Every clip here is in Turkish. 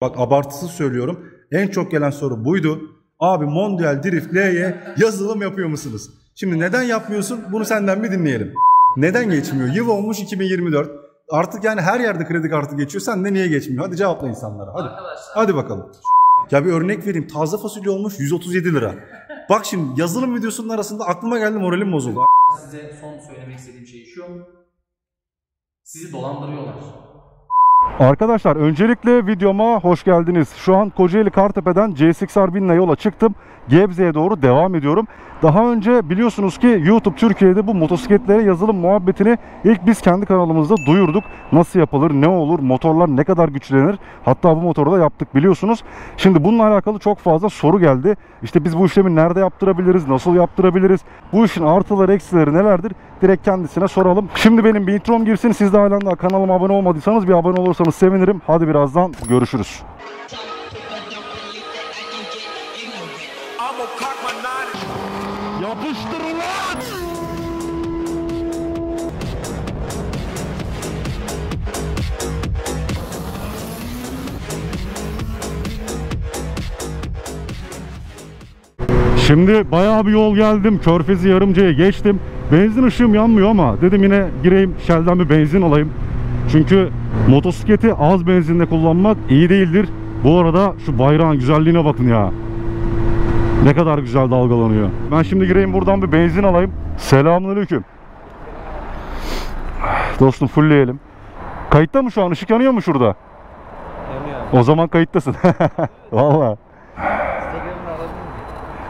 Bak abartısız söylüyorum. En çok gelen soru buydu. Abi Mondial Drift L'ye yazılım yapıyor musunuz? Şimdi neden yapmıyorsun? Bunu senden bir dinleyelim. Neden geçmiyor? Yıl olmuş 2024. Artık yani her yerde kredi kartı geçiyor. Sen de niye geçmiyor? Hadi cevapla insanlara. Hadi. Arkadaşlar. Hadi bakalım. Ya bir örnek vereyim. Taze fasulye olmuş 137 lira. Bak şimdi yazılım videosunun arasında aklıma geldi moralim bozuldu. Size son söylemek istediğim şey şu. Sizi dolandırıyorlar. Arkadaşlar öncelikle videoma hoş geldiniz. Şu an Kocaeli Kartepe'den C6R binle yola çıktım. Gebze'ye doğru devam ediyorum. Daha önce biliyorsunuz ki YouTube Türkiye'de bu motosikletlere yazılım muhabbetini ilk biz kendi kanalımızda duyurduk. Nasıl yapılır, ne olur, motorlar ne kadar güçlenir. Hatta bu motoru da yaptık biliyorsunuz. Şimdi bununla alakalı çok fazla soru geldi. İşte biz bu işlemi nerede yaptırabiliriz, nasıl yaptırabiliriz? Bu işin artıları, eksileri nelerdir? Direkt kendisine soralım. Şimdi benim bir introm girsin. Siz de daha kanalıma abone olmadıysanız bir abone olursanız sevinirim. Hadi birazdan görüşürüz. Şimdi bayağı bir yol geldim. Körfezi Yarımca'ya geçtim. Benzin ışığım yanmıyor ama dedim yine gireyim Shell'den bir benzin alayım. Çünkü motosikleti az benzinle kullanmak iyi değildir. Bu arada şu bayrağın güzelliğine bakın ya. Ne kadar güzel dalgalanıyor. Ben şimdi gireyim buradan bir benzin alayım. Selamünaleyküm. Dostum fullleyelim. Kayıtta mı şu an? Işık yanıyor mu şurada? Yanıyor. O zaman kayıttasın. Valla.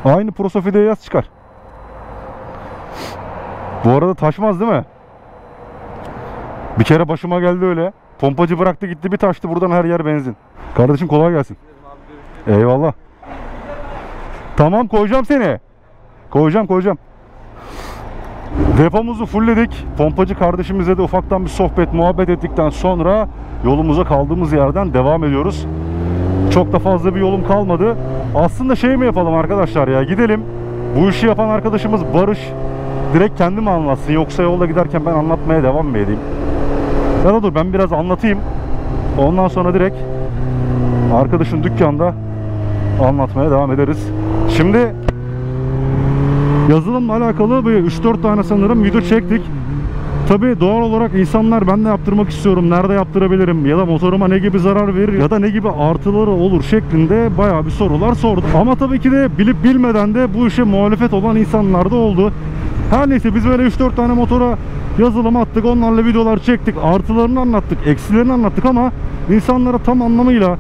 Aynı Prosofi'de yaz çıkar. Bu arada taşmaz değil mi? Bir kere başıma geldi öyle. Pompacı bıraktı gitti bir taştı buradan her yer benzin. Kardeşim kolay gelsin. Eyvallah. Tamam koyacağım seni. Koyacağım koyacağım. Depomuzu fullledik. Pompacı kardeşimizle de ufaktan bir sohbet muhabbet ettikten sonra yolumuza kaldığımız yerden devam ediyoruz. Çok da fazla bir yolum kalmadı. Aslında şey mi yapalım arkadaşlar ya gidelim. Bu işi yapan arkadaşımız Barış direkt kendi mi anlatsın yoksa yolda giderken ben anlatmaya devam mı edeyim? Ya da dur ben biraz anlatayım. Ondan sonra direkt arkadaşın dükkanda anlatmaya devam ederiz. Şimdi yazılımla alakalı bir 3-4 tane sanırım video çektik. Tabi doğal olarak insanlar ben de yaptırmak istiyorum, nerede yaptırabilirim ya da motoruma ne gibi zarar verir ya da ne gibi artıları olur şeklinde bayağı bir sorular sordum. Ama tabii ki de bilip bilmeden de bu işe muhalefet olan insanlar da oldu. Her neyse biz böyle 3-4 tane motora yazılım attık, onlarla videolar çektik, artılarını anlattık, eksilerini anlattık ama insanlara tam anlamıyla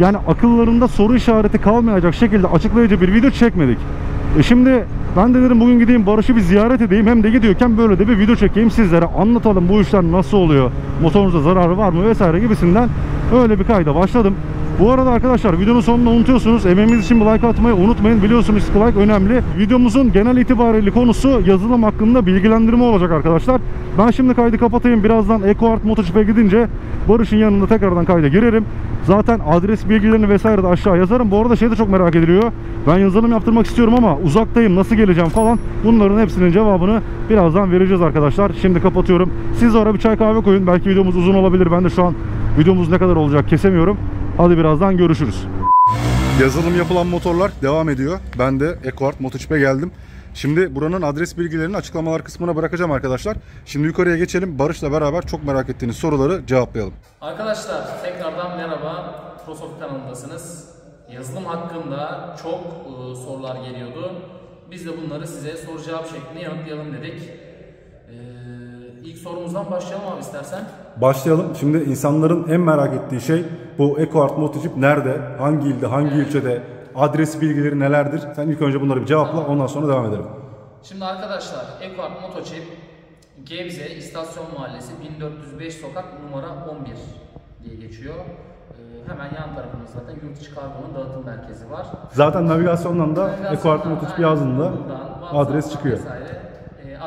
yani akıllarında soru işareti kalmayacak şekilde açıklayıcı bir video çekmedik. E şimdi ben de dedim bugün gideyim Barış'ı bir ziyaret edeyim. Hem de gidiyorken böyle de bir video çekeyim sizlere. Anlatalım bu işler nasıl oluyor. Motorunuza zararı var mı vesaire gibisinden öyle bir kayda başladım. Bu arada arkadaşlar videonun sonunda unutuyorsunuz. Emeğimiz için like atmayı unutmayın. Biliyorsunuz like önemli. Videomuzun genel itibariyle konusu yazılım hakkında bilgilendirme olacak arkadaşlar. Ben şimdi kaydı kapatayım. Birazdan EcoArt Motochip'e gidince Barış'ın yanında tekrardan kayda girerim. Zaten adres bilgilerini vesaire de aşağı yazarım. Bu arada şey de çok merak ediliyor. Ben yazılım yaptırmak istiyorum ama uzaktayım. Nasıl geleceğim falan. Bunların hepsinin cevabını birazdan vereceğiz arkadaşlar. Şimdi kapatıyorum. Siz ara bir çay kahve koyun. Belki videomuz uzun olabilir. Ben de şu an videomuz ne kadar olacak kesemiyorum. Hadi birazdan görüşürüz. Yazılım yapılan motorlar devam ediyor. Ben de EcoArt Motochip'e geldim. Şimdi buranın adres bilgilerini açıklamalar kısmına bırakacağım arkadaşlar. Şimdi yukarıya geçelim. Barış'la beraber çok merak ettiğiniz soruları cevaplayalım. Arkadaşlar tekrardan merhaba. Prosoft kanalındasınız. Yazılım hakkında çok e, sorular geliyordu. Biz de bunları size soru cevap şeklinde yanıtlayalım dedik. Ee, ilk sorumuzdan başlayalım abi istersen. Başlayalım. Şimdi insanların en merak ettiği şey bu EcoArt Motochip nerede? Hangi ilde, hangi ilçede? Adres bilgileri nelerdir? Sen ilk önce bunları bir cevapla ondan sonra devam edelim. Şimdi arkadaşlar EcoArt Motochip Gebze İstasyon Mahallesi 1405 sokak numara 11 diye geçiyor. Ee, hemen yan tarafımızda zaten yurt dışı kargonun dağıtım merkezi var. Zaten navigasyondan da EcoArt Motochip yazdığında adres çıkıyor. Vesaire,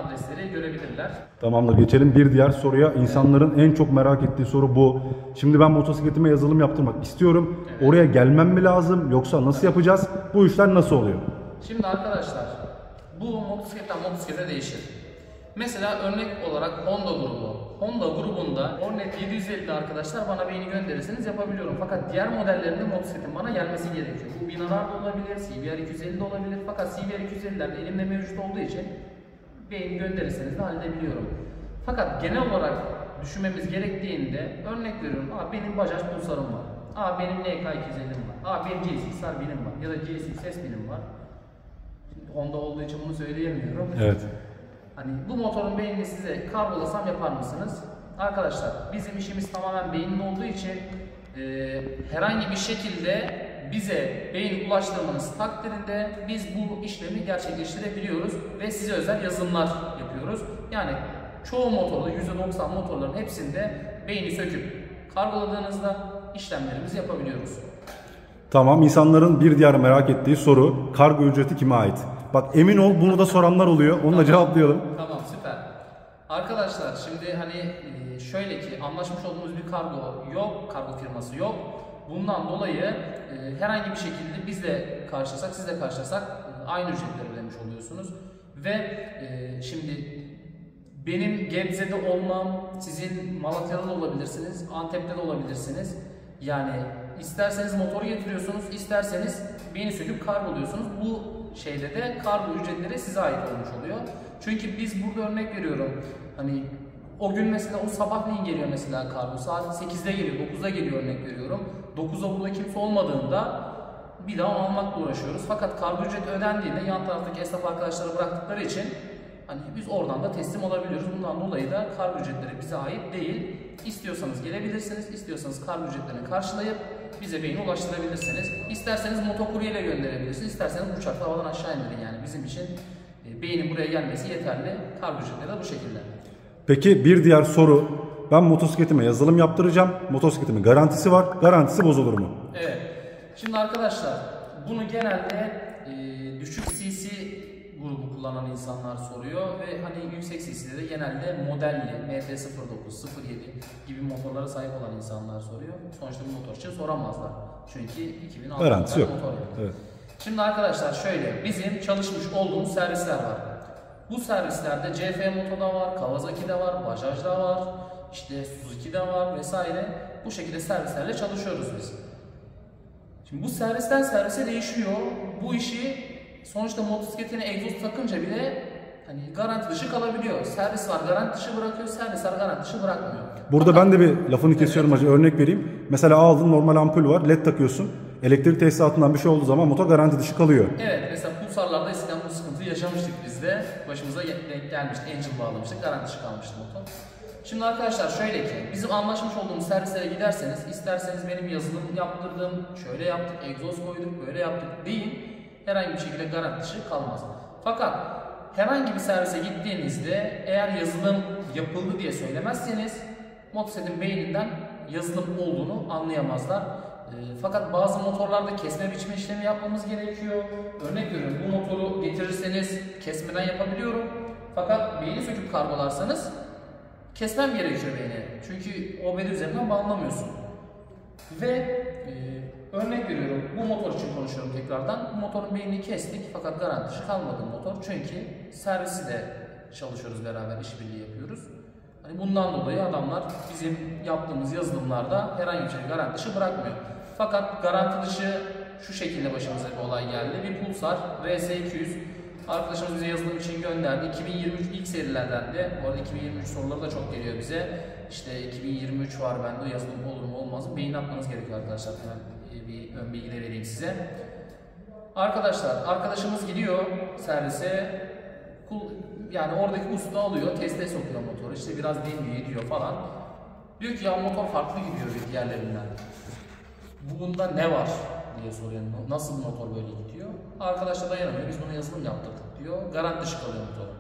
adresleri görebilirler. Tamamdır geçelim bir diğer soruya. İnsanların en çok merak ettiği soru bu. Şimdi ben motosikletime yazılım yaptırmak istiyorum. Oraya gelmem mi lazım yoksa nasıl yapacağız? Bu işler nasıl oluyor? Şimdi arkadaşlar bu motosikletten motosiklete değişir. Mesela örnek olarak Honda grubu, Honda grubunda Hornet 750 arkadaşlar bana beyni gönderirseniz yapabiliyorum. Fakat diğer modellerinde motosikletin bana gelmesi gerekiyor. Bu 1000 da olabilir, CBR 250 de olabilir. Fakat CBR 250'ler de elimde mevcut olduğu için beyin gönderirseniz de halledebiliyorum. Fakat genel olarak düşünmemiz gerektiğinde örnek veriyorum. Aa, benim Bajaj Pulsar'ım var. Aa, benim NK 250'm var. Aa, benim GSX-R benim var. Ya da GSX-S benim var. Şimdi Honda olduğu için bunu söyleyemiyorum. Evet. Hani bu motorun beynini size kargolasam yapar mısınız? Arkadaşlar bizim işimiz tamamen beyinli olduğu için e, herhangi bir şekilde bize beyin ulaştırmanız takdirinde biz bu işlemi gerçekleştirebiliyoruz ve size özel yazılımlar yapıyoruz. Yani çoğu motorda %90 motorların hepsinde beyni söküp kargoladığınızda işlemlerimizi yapabiliyoruz. Tamam insanların bir diğer merak ettiği soru kargo ücreti kime ait? Bak emin ol bunu da soranlar oluyor. Onu da cevaplayalım. Tamam süper. Arkadaşlar şimdi hani şöyle ki anlaşmış olduğumuz bir kargo yok, kargo firması yok. Bundan dolayı e, herhangi bir şekilde biz de karşılasak, siz de karşılasak e, aynı ücretleri ödemiş oluyorsunuz. Ve e, şimdi benim Gebze'de olmam, sizin Malatya'da da olabilirsiniz, Antep'te de olabilirsiniz. Yani isterseniz motoru getiriyorsunuz, isterseniz beni söküp kargoluyorsunuz. Bu şeyde de kargo ücretleri size ait olmuş oluyor. Çünkü biz burada örnek veriyorum. Hani o gün mesela o sabahleyin geliyor mesela kargo. Saat 8'de geliyor, 9'da geliyor örnek veriyorum. 9'da burada kimse olmadığında bir daha almakla uğraşıyoruz. Fakat kargo ücreti ödendiğinde yan taraftaki esnaf arkadaşları bıraktıkları için hani biz oradan da teslim alabiliyoruz. Bundan dolayı da kargo ücretleri bize ait değil. İstiyorsanız gelebilirsiniz, istiyorsanız kargo ücretlerini karşılayıp bize beyni ulaştırabilirsiniz. İsterseniz motokuryeyle gönderebilirsiniz, isterseniz uçakla havadan aşağı indirin yani bizim için e, beynin buraya gelmesi yeterli. Kargo ücretleri de bu şekilde. Peki bir diğer soru. Ben motosikletime yazılım yaptıracağım. Motosikletimin garantisi var. Garantisi bozulur mu? Evet. Şimdi arkadaşlar bunu genelde e, düşük CC grubu kullanan insanlar soruyor ve hani yüksek CC'de de genelde modelli MT-09, 07 gibi motorlara sahip olan insanlar soruyor. Sonuçta bu motor için soramazlar. Çünkü 2006 Garantisi yok. motor. Evet. Şimdi arkadaşlar şöyle bizim çalışmış olduğumuz servisler var. Bu servislerde CF Moto'da var, Kawasaki'de var, Bajaj'da var, işte Suzuki'de var vesaire. Bu şekilde servislerle çalışıyoruz biz. Şimdi bu servisten servise değişiyor. Bu işi sonuçta motosikletine egzoz takınca bile hani garanti dışı kalabiliyor. Servis var garanti dışı bırakıyor, servis var garanti dışı bırakmıyor. Burada ben de bir lafını kesiyorum hacı. Örnek vereyim. Mesela aldın normal ampul var. LED takıyorsun. Elektrik tesisatından bir şey olduğu zaman motor garanti dışı kalıyor. Evet mesela pulsarlarda eskiden bu sıkıntıyı yaşamıştık biz de. Başımıza denk gelmişti. Angel bağlamıştık. Garanti dışı kalmıştı motor. Şimdi arkadaşlar şöyle ki bizim anlaşmış olduğumuz servislere giderseniz isterseniz benim yazılım yaptırdım, şöyle yaptık, egzoz koyduk, böyle yaptık değil. Herhangi bir şekilde garanti dışı kalmaz. Fakat herhangi bir servise gittiğinizde eğer yazılım yapıldı diye söylemezseniz motosikletin beyninden yazılım olduğunu anlayamazlar. E, fakat bazı motorlarda kesme biçme işlemi yapmamız gerekiyor. Örnek veriyorum bu motoru getirirseniz kesmeden yapabiliyorum. Fakat beyni söküp kargolarsanız kesmem gerekiyor beyni. Çünkü OBD üzerinden bağlamıyorsun. Ve e, örnek veriyorum bu motor için konuşuyorum tekrardan. Bu motorun beynini kestik fakat garanti dışı kalmadı motor. Çünkü servisi de çalışıyoruz beraber işbirliği yapıyoruz. Hani bundan dolayı adamlar bizim yaptığımız yazılımlarda herhangi bir şey garanti dışı bırakmıyor. Fakat garanti dışı şu şekilde başımıza bir olay geldi. Bir Pulsar RS200 arkadaşımız bize yazılım için gönderdi. 2023 ilk serilerden de. Bu arada 2023 soruları da çok geliyor bize. İşte 2023 var bende yazılım olur mu olmaz mı? Beyin atmanız gerekiyor arkadaşlar. Hemen e, bir ön bilgi de vereyim size. Arkadaşlar arkadaşımız gidiyor servise yani oradaki usta alıyor, teste sokuyor motoru. İşte biraz dinliyor, ediyor falan. Diyor ki ya motor farklı gidiyor diyor diğerlerinden. Bunda ne var diye soruyor. Nasıl motor böyle gidiyor? Arkadaş da dayanamıyor. Biz buna yazılım yaptırdık diyor. Garanti dışı kalıyor motor.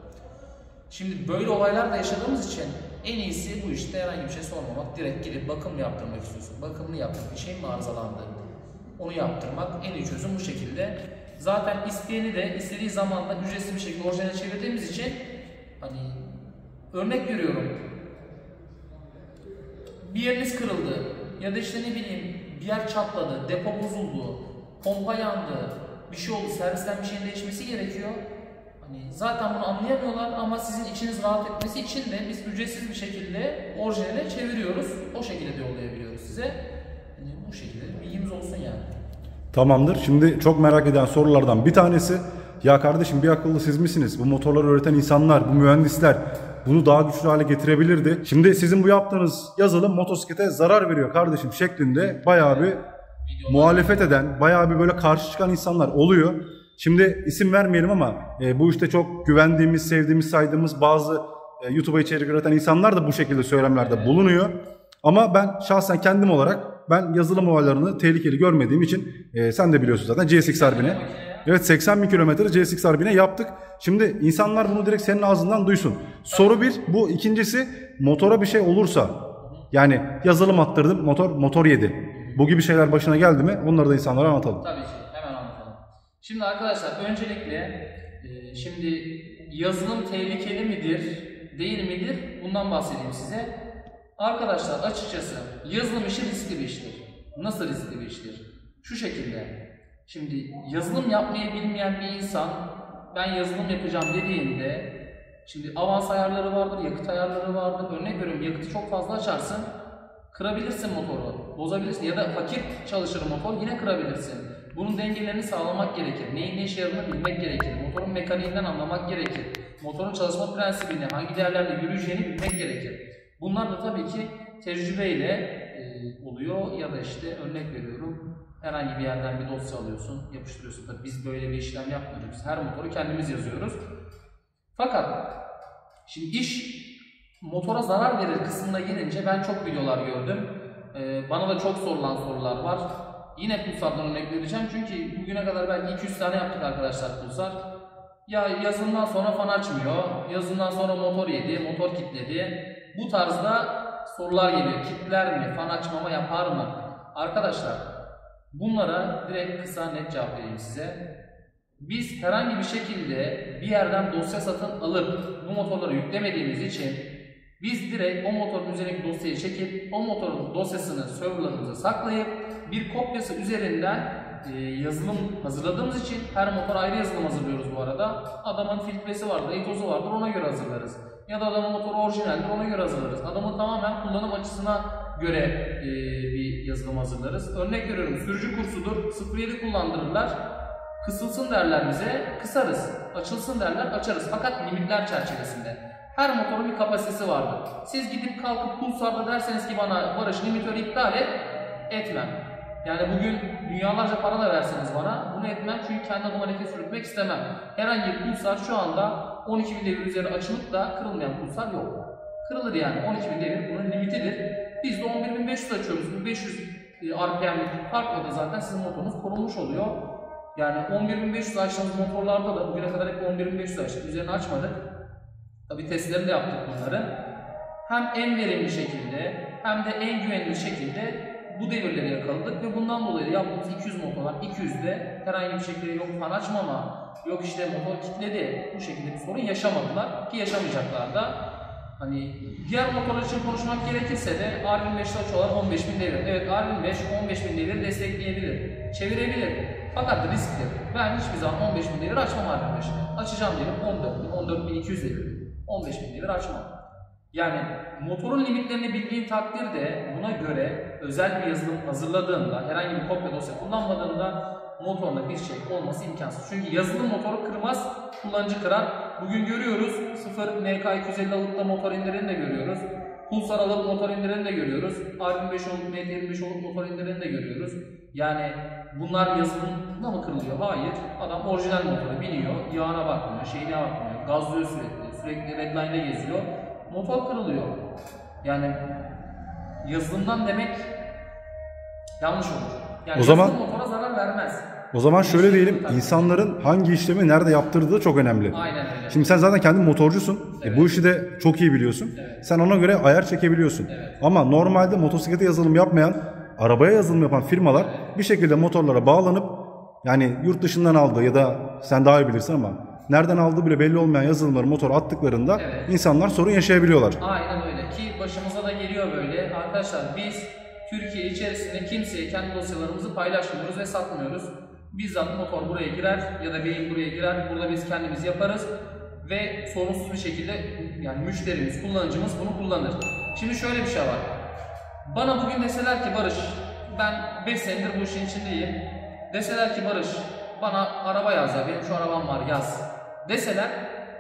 Şimdi böyle olaylar da yaşadığımız için en iyisi bu işte herhangi bir şey sormamak. Direkt gidip bakım yaptırmak istiyorsun. Bakımını yaptır. Bir şey mi arızalandı? Onu yaptırmak en iyi çözüm bu şekilde. Zaten isteyeni de istediği zamanda ücretsiz bir şekilde orijinale çevirdiğimiz için hani örnek veriyorum bir yeriniz kırıldı ya da işte ne bileyim bir yer çatladı, depo bozuldu, pompa yandı, bir şey oldu, servisten bir şeyin değişmesi gerekiyor. Hani zaten bunu anlayamıyorlar ama sizin içiniz rahat etmesi için de biz ücretsiz bir şekilde orijinale çeviriyoruz. O şekilde de yollayabiliyoruz size. Hani bu şekilde bilgimiz olsun yani. Tamamdır. Şimdi çok merak eden sorulardan bir tanesi. Ya kardeşim bir akıllı siz misiniz? Bu motorları üreten insanlar, bu mühendisler bunu daha güçlü hale getirebilirdi. Şimdi sizin bu yaptığınız yazılım motosiklete zarar veriyor kardeşim şeklinde bayağı bir muhalefet eden, bayağı bir böyle karşı çıkan insanlar oluyor. Şimdi isim vermeyelim ama e, bu işte çok güvendiğimiz, sevdiğimiz, saydığımız bazı e, YouTube'a içerik üreten insanlar da bu şekilde söylemlerde bulunuyor. Ama ben şahsen kendim olarak ben yazılım olaylarını tehlikeli görmediğim için e, sen de biliyorsun zaten CSX harbine. Evet 80 bin kilometre CSX harbine yaptık. Şimdi insanlar bunu direkt senin ağzından duysun. Soru bir bu. ikincisi motora bir şey olursa yani yazılım attırdım motor motor yedi. Bu gibi şeyler başına geldi mi onları da insanlara anlatalım. Tabii ki hemen anlatalım. Şimdi arkadaşlar öncelikle e, şimdi yazılım tehlikeli midir, değil midir bundan bahsedeyim size. Arkadaşlar açıkçası yazılım işi riskli bir iştir. Nasıl riskli bir iştir? Şu şekilde. Şimdi yazılım yapmayı bilmeyen bir insan ben yazılım yapacağım dediğinde şimdi avans ayarları vardır, yakıt ayarları vardır. Örnek veriyorum yakıtı çok fazla açarsın. Kırabilirsin motoru, bozabilirsin ya da fakir çalışır motor yine kırabilirsin. Bunun dengelerini sağlamak gerekir. Neyin ne işe yaradığını bilmek gerekir. Motorun mekaniğinden anlamak gerekir. Motorun çalışma prensibini, hangi değerlerle yürüyeceğini bilmek gerekir. Bunlar da tabii ki tecrübeyle e, oluyor ya da işte örnek veriyorum herhangi bir yerden bir dosya alıyorsun, yapıştırıyorsun. Tabii biz böyle bir işlem yapmıyoruz. Her motoru kendimiz yazıyoruz. Fakat şimdi iş motora zarar verir kısmına gelince ben çok videolar gördüm. Ee, bana da çok sorulan sorular var. Yine Pulsar'dan örnek vereceğim çünkü bugüne kadar belki 200 tane yaptık arkadaşlar Pulsar. Ya yazından sonra fan açmıyor, yazından sonra motor yedi, motor kilitledi. Bu tarzda sorular geliyor. Kitler mi, fan açmama yapar mı? Arkadaşlar bunlara direkt kısa net cevap vereyim size. Biz herhangi bir şekilde bir yerden dosya satın alıp bu motorları yüklemediğimiz için biz direkt o motorun üzerindeki dosyayı çekip o motorun dosyasını serverlarımıza saklayıp bir kopyası üzerinden e, yazılım hazırladığımız için her motor ayrı yazılım hazırlıyoruz bu arada. Adamın filtresi vardır, egzozu vardır ona göre hazırlarız. Ya da adamın motoru orijinaldir ona göre hazırlarız. Adamın tamamen kullanım açısına göre e, bir yazılım hazırlarız. Örnek veriyorum sürücü kursudur 07 kullandırırlar. Kısılsın derler bize, kısarız. Açılsın derler, açarız. Fakat limitler çerçevesinde. Her motorun bir kapasitesi vardır. Siz gidip kalkıp Pulsar'da derseniz ki bana Barış limitörü iptal et, etmem. Yani bugün dünyalarca para da verseniz bana bunu etmem çünkü kendi adıma leke sürtmek istemem. Herhangi bir pulsar şu anda 12 bin devir üzeri açılıp da kırılmayan pulsar yok. Kırılır yani 12 bin devir bunun limitidir. Biz de 11.500 açıyoruz. 1500 RPM'lik farkla da zaten sizin motorunuz korunmuş oluyor. Yani 11.500 açtığımız motorlarda da bugüne kadar hep 11.500 açtık. Üzerini açmadık. Tabi testlerini de yaptık bunların. Hem en verimli şekilde hem de en güvenli şekilde bu devirleri yakaladık ve bundan dolayı yaptığımız 200 motorlar 200'de herhangi bir şekilde yok fan açmama, yok işte motor kitledi bu şekilde bir sorun yaşamadılar ki yaşamayacaklar da. Hani diğer motorlar için konuşmak gerekirse de R25'te açıyorlar 15.000 devir. Evet R25 15.000 devir destekleyebilir, çevirebilir. Fakat riskli. Ben hiçbir zaman 15.000 devir açmam R25'te. Açacağım diyelim 14.000, 14.200 devir. 15.000 devir açmam. Yani motorun limitlerini bildiğin takdirde buna göre özel bir yazılım hazırladığında, herhangi bir kopya dosya kullanmadığında motorunda bir şey olması imkansız. Çünkü yazılım motoru kırmaz, kullanıcı kırar. Bugün görüyoruz 0 NK250 alıp da motor indirini de görüyoruz. Pulsar alıp motor indirini de görüyoruz. R25 olup MT25 olup motor indirini de görüyoruz. Yani bunlar yazılımda mı kırılıyor? Hayır. Adam orijinal motoru biniyor, yağına bakmıyor, şeyine bakmıyor, gazlıyor sürekli, sürekli redline'de geziyor motor kırılıyor. Yani yazılımdan demek yanlış olur. Yani O zaman- motora zarar vermez. O zaman şöyle İşlemi diyelim tabii. insanların hangi işlemi nerede yaptırdığı da çok önemli. Aynen öyle. Şimdi sen zaten kendin motorcusun. E, bu işi de çok iyi biliyorsun. Sen ona göre ayar çekebiliyorsun. Ama normalde motosiklete yazılım yapmayan, arabaya yazılım yapan firmalar bir şekilde motorlara bağlanıp yani yurt dışından aldığı ya da sen daha iyi bilirsin ama nereden aldığı bile belli olmayan yazılımları motora attıklarında Evet. insanlar sorun yaşayabiliyorlar. Aynen öyle ki başımıza da geliyor böyle. Arkadaşlar biz Türkiye içerisinde kimseye kendi dosyalarımızı paylaşmıyoruz ve satmıyoruz. Bizzat motor buraya girer ya da beyin buraya girer. Burada biz kendimiz yaparız ve sorunsuz bir şekilde yani müşterimiz, kullanıcımız bunu kullanır. Şimdi şöyle bir şey var. Bana bugün deseler ki Barış, ben 5 senedir bu işin içindeyim. Deseler ki Barış, bana araba yaz ya, benim şu arabam var yaz. Deseler,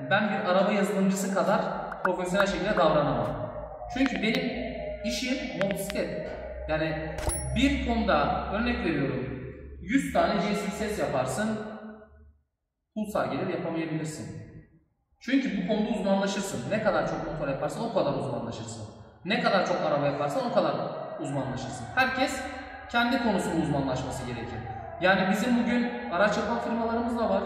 ben bir araba yazılımcısı kadar profesyonel şekilde davranamam. Çünkü benim işim motosiklet. Yani bir konuda örnek veriyorum, 100 tane GSX ses yaparsın, Pulsar gelir yapamayabilirsin. Çünkü bu konuda uzmanlaşırsın. Ne kadar çok motor yaparsan o kadar uzmanlaşırsın. Ne kadar çok araba yaparsan o kadar uzmanlaşırsın. Herkes kendi konusunda uzmanlaşması gerekir. Yani bizim bugün araç yapan firmalarımız da var.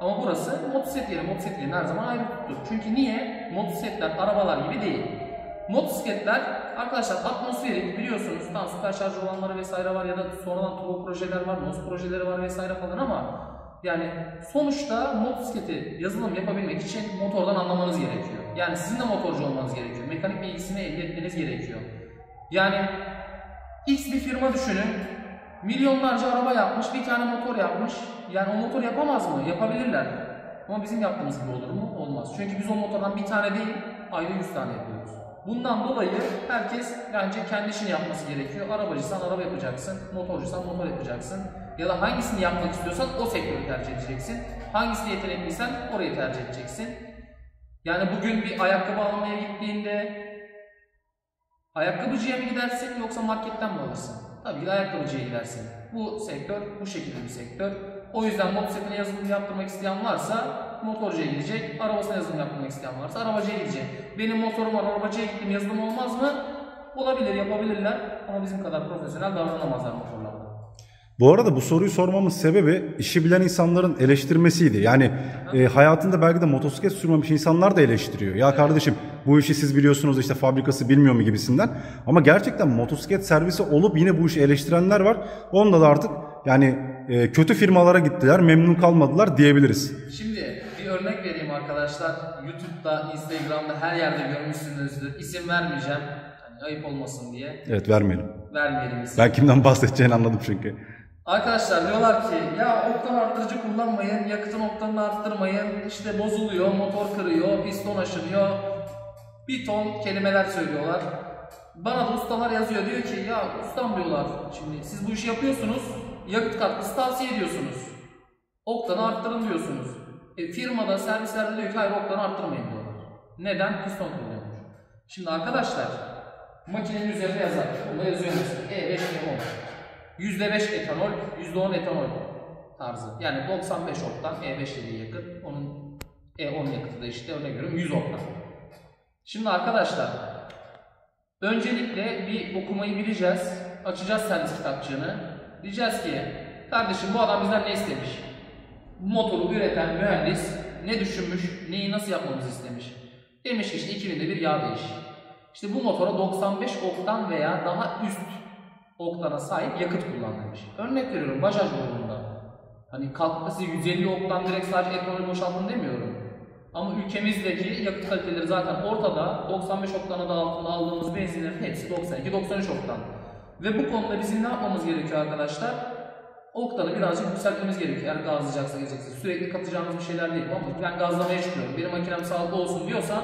Ama burası motosiklet yeri. Motosiklet yerini her zaman ayrı tuttuk. Çünkü niye? Motosikletler arabalar gibi değil. Motosikletler arkadaşlar atmosferik biliyorsunuz tam süper şarj olanları vesaire var ya da sonradan turbo projeler var, NOS projeleri var vesaire falan ama yani sonuçta motosikleti yazılım yapabilmek için motordan anlamanız gerekiyor. Yani sizin de motorcu olmanız gerekiyor. Mekanik bilgisini elde etmeniz gerekiyor. Yani X bir firma düşünün. Milyonlarca araba yapmış, bir tane motor yapmış. Yani o motor yapamaz mı? Yapabilirler. Ama bizim yaptığımız gibi olur mu? Olmaz. Çünkü biz o motordan bir tane değil, ayda 100 tane yapıyoruz. Bundan dolayı herkes bence kendi işini yapması gerekiyor. Arabacıysan araba yapacaksın, motorcuysan motor yapacaksın. Ya da hangisini yapmak istiyorsan o sektörü tercih edeceksin. Hangisini yetenekliysen orayı tercih edeceksin. Yani bugün bir ayakkabı almaya gittiğinde ayakkabıcıya mı gidersin yoksa marketten mi alırsın? Tabii ki ayakkabıcıya gidersin. Bu sektör bu şekilde bir sektör. O yüzden motosikletine yazılım yaptırmak isteyen varsa motorcuya gidecek. Arabasına yazılım yaptırmak isteyen varsa arabacıya gidecek. Benim motorum var arabacıya gittim yazılım olmaz mı? Olabilir yapabilirler ama bizim kadar profesyonel davranamazlar motorlarda. Bu arada bu soruyu sormamın sebebi işi bilen insanların eleştirmesiydi. Yani e, hayatında belki de motosiklet sürmemiş insanlar da eleştiriyor. Ya kardeşim bu işi siz biliyorsunuz işte fabrikası bilmiyor mu gibisinden. Ama gerçekten motosiklet servisi olup yine bu işi eleştirenler var. Onda da artık yani e, kötü firmalara gittiler, memnun kalmadılar diyebiliriz. Şimdi bir örnek vereyim arkadaşlar. YouTube'da, Instagram'da her yerde görmüşsünüzdür. İsim vermeyeceğim. Hani ayıp olmasın diye. Evet vermeyelim. Vermeyelim isim. Ben kimden bahsedeceğini anladım çünkü. Arkadaşlar diyorlar ki ya oktan arttırıcı kullanmayın, yakıtın oktanını arttırmayın, işte bozuluyor, motor kırıyor, piston aşınıyor. Bir ton kelimeler söylüyorlar. Bana da ustalar yazıyor diyor ki ya ustam diyorlar şimdi siz bu işi yapıyorsunuz, yakıt katkısı tavsiye ediyorsunuz. Oktanı arttırın diyorsunuz. E, firmada servislerde diyor ki hayır oktanı arttırmayın diyorlar. Neden? Piston kullanıyor. Şimdi arkadaşlar makinenin üzerinde yazar. Burada yazıyor mesela E5 E10. %5 etanol, %10 etanol tarzı. Yani 95 oktan E5 dediği yakıt. Onun E10 yakıtı da işte örnek veriyorum 100 oktan. Şimdi arkadaşlar öncelikle bir okumayı bileceğiz. Açacağız servis kitapçığını. Diyeceğiz ki kardeşim bu adam bizden ne istemiş? Bu motoru üreten mühendis ne düşünmüş, neyi nasıl yapmamızı istemiş? Demiş ki işte 2000'de bir yağ değiş. İşte bu motora 95 oktan veya daha üst oktana sahip yakıt kullanılmış. Örnek veriyorum Bajaj grubunda. Hani kalkması 150 oktan direkt sadece etanol boşaltın demiyorum. Ama ülkemizdeki yakıt kaliteleri zaten ortada. 95 oktana da altında aldığımız benzinlerin hepsi 92-93 oktan. Ve bu konuda bizim ne yapmamız gerekiyor arkadaşlar? Oktanı birazcık yükseltmemiz gerekiyor. Eğer gazlayacaksa gelecekse. Sürekli katacağımız bir şeyler değil. Ama ben gazlamaya çıkıyorum. Benim makinem sağlıklı olsun diyorsan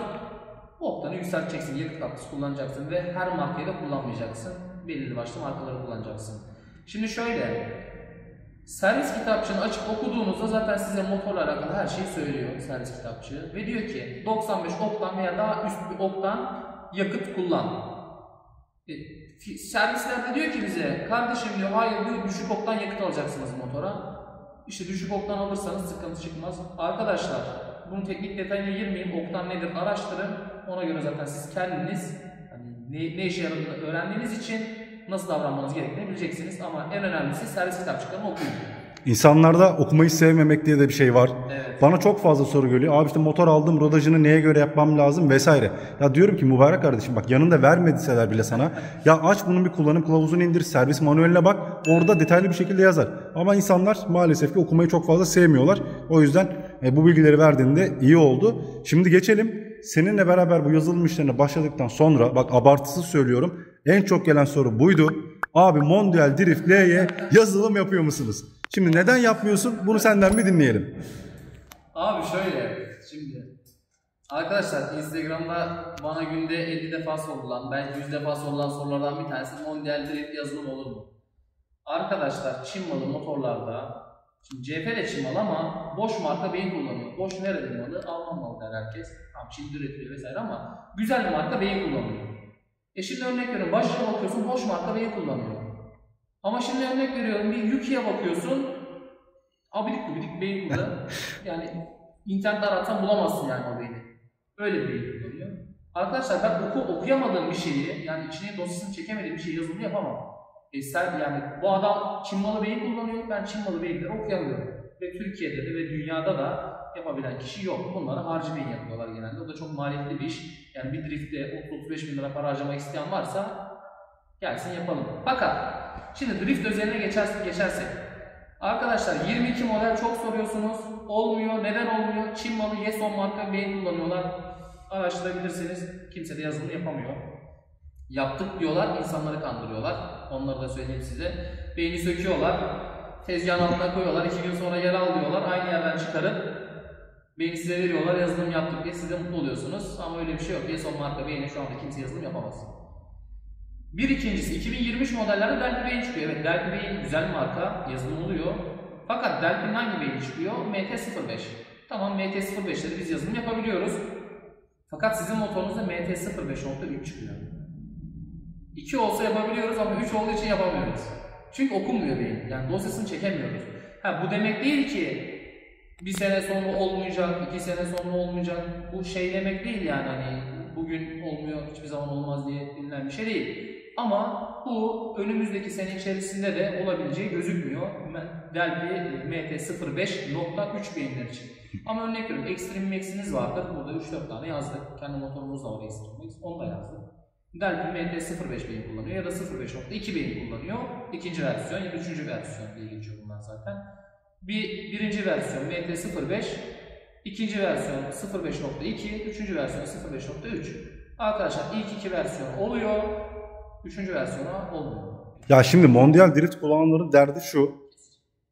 oktanı yükselteceksin. Yakıt katkısı kullanacaksın. Ve her markayı da kullanmayacaksın belirli başlı markaları kullanacaksın. Şimdi şöyle, servis kitapçığını açıp okuduğunuzda zaten size motorla alakalı her şeyi söylüyor servis kitapçığı. Ve diyor ki 95 oktan veya daha üst bir oktan yakıt kullan. E, servislerde diyor ki bize, kardeşim diyor hayır diyor düşük oktan yakıt alacaksınız motora. İşte düşük oktan alırsanız sıkıntı çıkmaz. Arkadaşlar bunun teknik detayına girmeyeyim. Oktan nedir araştırın. Ona göre zaten siz kendiniz ne, ne işe yaradığını öğrendiğiniz için nasıl davranmanız gerektiğini bileceksiniz. Ama en önemlisi servis kitapçıklarını okuyun. İnsanlarda okumayı sevmemek diye de bir şey var. Evet. Bana çok fazla soru geliyor. Abi işte motor aldım, rodajını neye göre yapmam lazım vesaire. Ya diyorum ki mübarek kardeşim bak yanında vermediseler bile sana. ya aç bunun bir kullanım kılavuzunu indir, servis manueline bak. Orada detaylı bir şekilde yazar. Ama insanlar maalesef ki okumayı çok fazla sevmiyorlar. O yüzden e, bu bilgileri verdiğinde iyi oldu. Şimdi geçelim. Seninle beraber bu yazılım işlerine başladıktan sonra bak abartısız söylüyorum En çok gelen soru buydu. Abi Mondial Drift L'ye yazılım yapıyor musunuz? Şimdi neden yapmıyorsun? Bunu senden bir dinleyelim. Abi şöyle şimdi arkadaşlar Instagram'da bana günde 50 defa sorulan belki 100 defa sorulan sorulardan bir tanesi Mondial Drift yazılım olur mu? Arkadaşlar Çin malı motorlarda Şimdi CF de Çin malı ama boş marka beyin kullanıyor. Boş nerede malı? Alman malı der herkes. Tamam Çin'de üretiliyor vesaire ama güzel bir marka beyin kullanıyor. E şimdi örnek veriyorum başına bakıyorsun boş marka beyin kullanıyor. Ama şimdi örnek veriyorum bir Yuki'ye bakıyorsun abidik gubidik beyin kullanıyor. yani internette aratsan bulamazsın yani o beyni. Öyle bir beyin kullanıyor. Arkadaşlar ben oku, okuyamadığım bir şeyi yani içine dosyasını çekemediğim bir şeyi yazılımı yapamam. Eser yani bu adam Çin malı beyin kullanıyor. Ben Çin malı beyinleri okuyamıyorum. Ve Türkiye'de de ve dünyada da yapabilen kişi yok. Bunları harcı yapıyorlar genelde. O da çok maliyetli bir iş. Yani bir driftte 30-35 bin lira para harcamak isteyen varsa gelsin yapalım. Fakat şimdi drift özeline geçersek, geçersek Arkadaşlar 22 model çok soruyorsunuz. Olmuyor. Neden olmuyor? Çin malı Yeson marka beyin kullanıyorlar. Araştırabilirsiniz. Kimse de yazılım yapamıyor. Yaptık diyorlar, insanları kandırıyorlar. Onları da söyleyeyim size. Beyni söküyorlar, tezgahın altına koyuyorlar, iki gün sonra yer al diyorlar, aynı yerden çıkarıp beyni size veriyorlar, yazılım yaptık diye siz de mutlu oluyorsunuz. Ama öyle bir şey yok. Yeson marka beyni şu anda kimse yazılım yapamaz. Bir ikincisi 2023 modellerde Delphi Beyin çıkıyor. Evet Delphi Beyin güzel marka, yazılım oluyor. Fakat Delphi'nin hangi beyni çıkıyor? MT-05. Tamam MT-05'leri biz yazılım yapabiliyoruz. Fakat sizin motorunuzda MT-05.3 çıkıyor. 2 olsa yapabiliyoruz ama 3 olduğu için yapamıyoruz. Çünkü okunmuyor beyin. Yani dosyasını çekemiyoruz. Ha bu demek değil ki bir sene sonra olmayacak, iki sene sonra olmayacak. Bu şey demek değil yani hani bugün olmuyor, hiçbir zaman olmaz diye dinlen bir şey değil. Ama bu önümüzdeki sene içerisinde de olabileceği gözükmüyor. Delphi MT-05.3 beyinler için. Ama örnek veriyorum Extreme Max'iniz vardır. Burada 3-4 tane yazdık. Kendi motorumuz da var Extreme Max. Onu da yazdık. Delphi MT-05 beyin kullanıyor ya da 05.2 beyin kullanıyor. İkinci versiyon ya da üçüncü versiyon diye geçiyor bunlar zaten. Bir, birinci versiyon MT-05, ikinci versiyon 05.2, üçüncü versiyon 05.3. Arkadaşlar ilk iki versiyon oluyor, üçüncü versiyona olmuyor. Ya şimdi Mondial Drift kullananların derdi şu.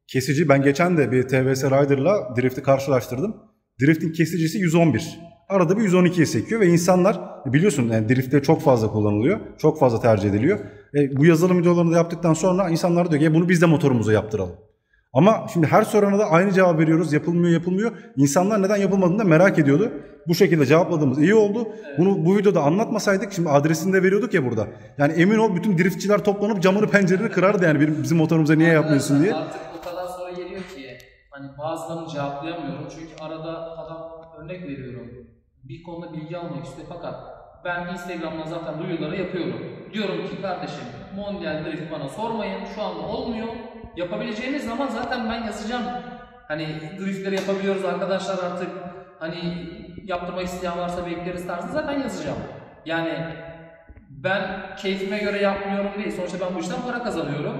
Kesici ben geçen de bir TVS Rider'la Drift'i karşılaştırdım. Drift'in kesicisi 111. Arada bir 112'ye sekiyor ve insanlar biliyorsun yani driftte çok fazla kullanılıyor. Çok fazla tercih ediliyor. E, bu yazılım videolarını da yaptıktan sonra insanlar diyor ki bunu biz de motorumuza yaptıralım. Ama şimdi her sorana da aynı cevap veriyoruz. Yapılmıyor, yapılmıyor. İnsanlar neden yapılmadığını da merak ediyordu. Bu şekilde cevapladığımız iyi oldu. Bunu bu videoda anlatmasaydık şimdi adresini de veriyorduk ya burada. Yani emin ol bütün driftçiler toplanıp camını pencereni kırardı yani bizim motorumuza niye yapmıyorsun diye. Artık o kadar soru geliyor ki hani bazılarını cevaplayamıyorum. Çünkü arada adam örnek veriyorum bir konuda bilgi almak istiyor fakat ben Instagram'dan zaten duyuruları yapıyorum. Diyorum ki kardeşim Mondial Drift bana sormayın şu anda olmuyor. Yapabileceğimiz zaman zaten ben yazacağım. Hani driftleri yapabiliyoruz arkadaşlar artık. Hani yaptırmak isteyen varsa bekleriz tarzı zaten yazacağım. Yani ben keyfime göre yapmıyorum değil. Sonuçta ben bu işten para kazanıyorum.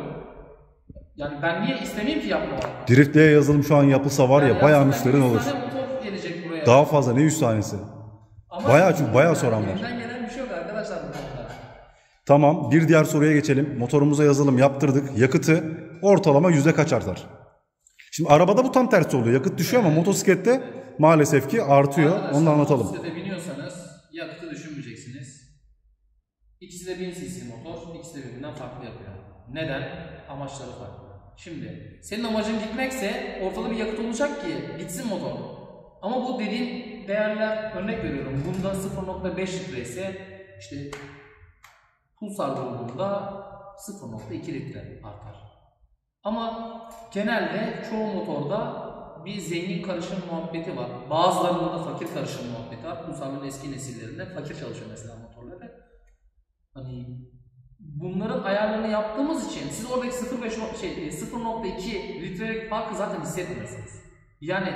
Yani ben niye istemeyeyim ki yapmamak? Drift'e yazılım şu an yapılsa var ya Yani bayağı müşterin olur. Daha fazla ne 100 tanesi. Ama bayağı çünkü bayağı soran var. Elimden gelen bir şey yok arkadaşlar bu konuda. Tamam bir diğer soruya geçelim. Motorumuza yazılım yaptırdık. Yakıtı ortalama yüzde kaç artar? Şimdi arabada bu tam tersi oluyor. Yakıt düşüyor ama motosiklette maalesef ki artıyor. Arkadaşlar, Onu da anlatalım. Motosiklete biniyorsanız yakıtı düşünmeyeceksiniz. İkisi de 1000 cc motor, ikisi de birbirinden farklı yapıyor. Neden? Amaçları farklı. Şimdi senin amacın gitmekse ortada bir yakıt olacak ki gitsin motor. Ama bu dediğim değerler örnek veriyorum. Bunda 0.5 litre ise işte Pulsar grubunda 0.2 litre artar. Ama genelde çoğu motorda bir zengin karışım muhabbeti var. Bazılarında da fakir karışım muhabbeti var. Pulsar'ın eski nesillerinde fakir çalışıyor mesela motorları. Hani bunların ayarlarını yaptığımız için siz oradaki 0.5 şey 0.2 litrelik farkı zaten hissetmiyorsunuz. Yani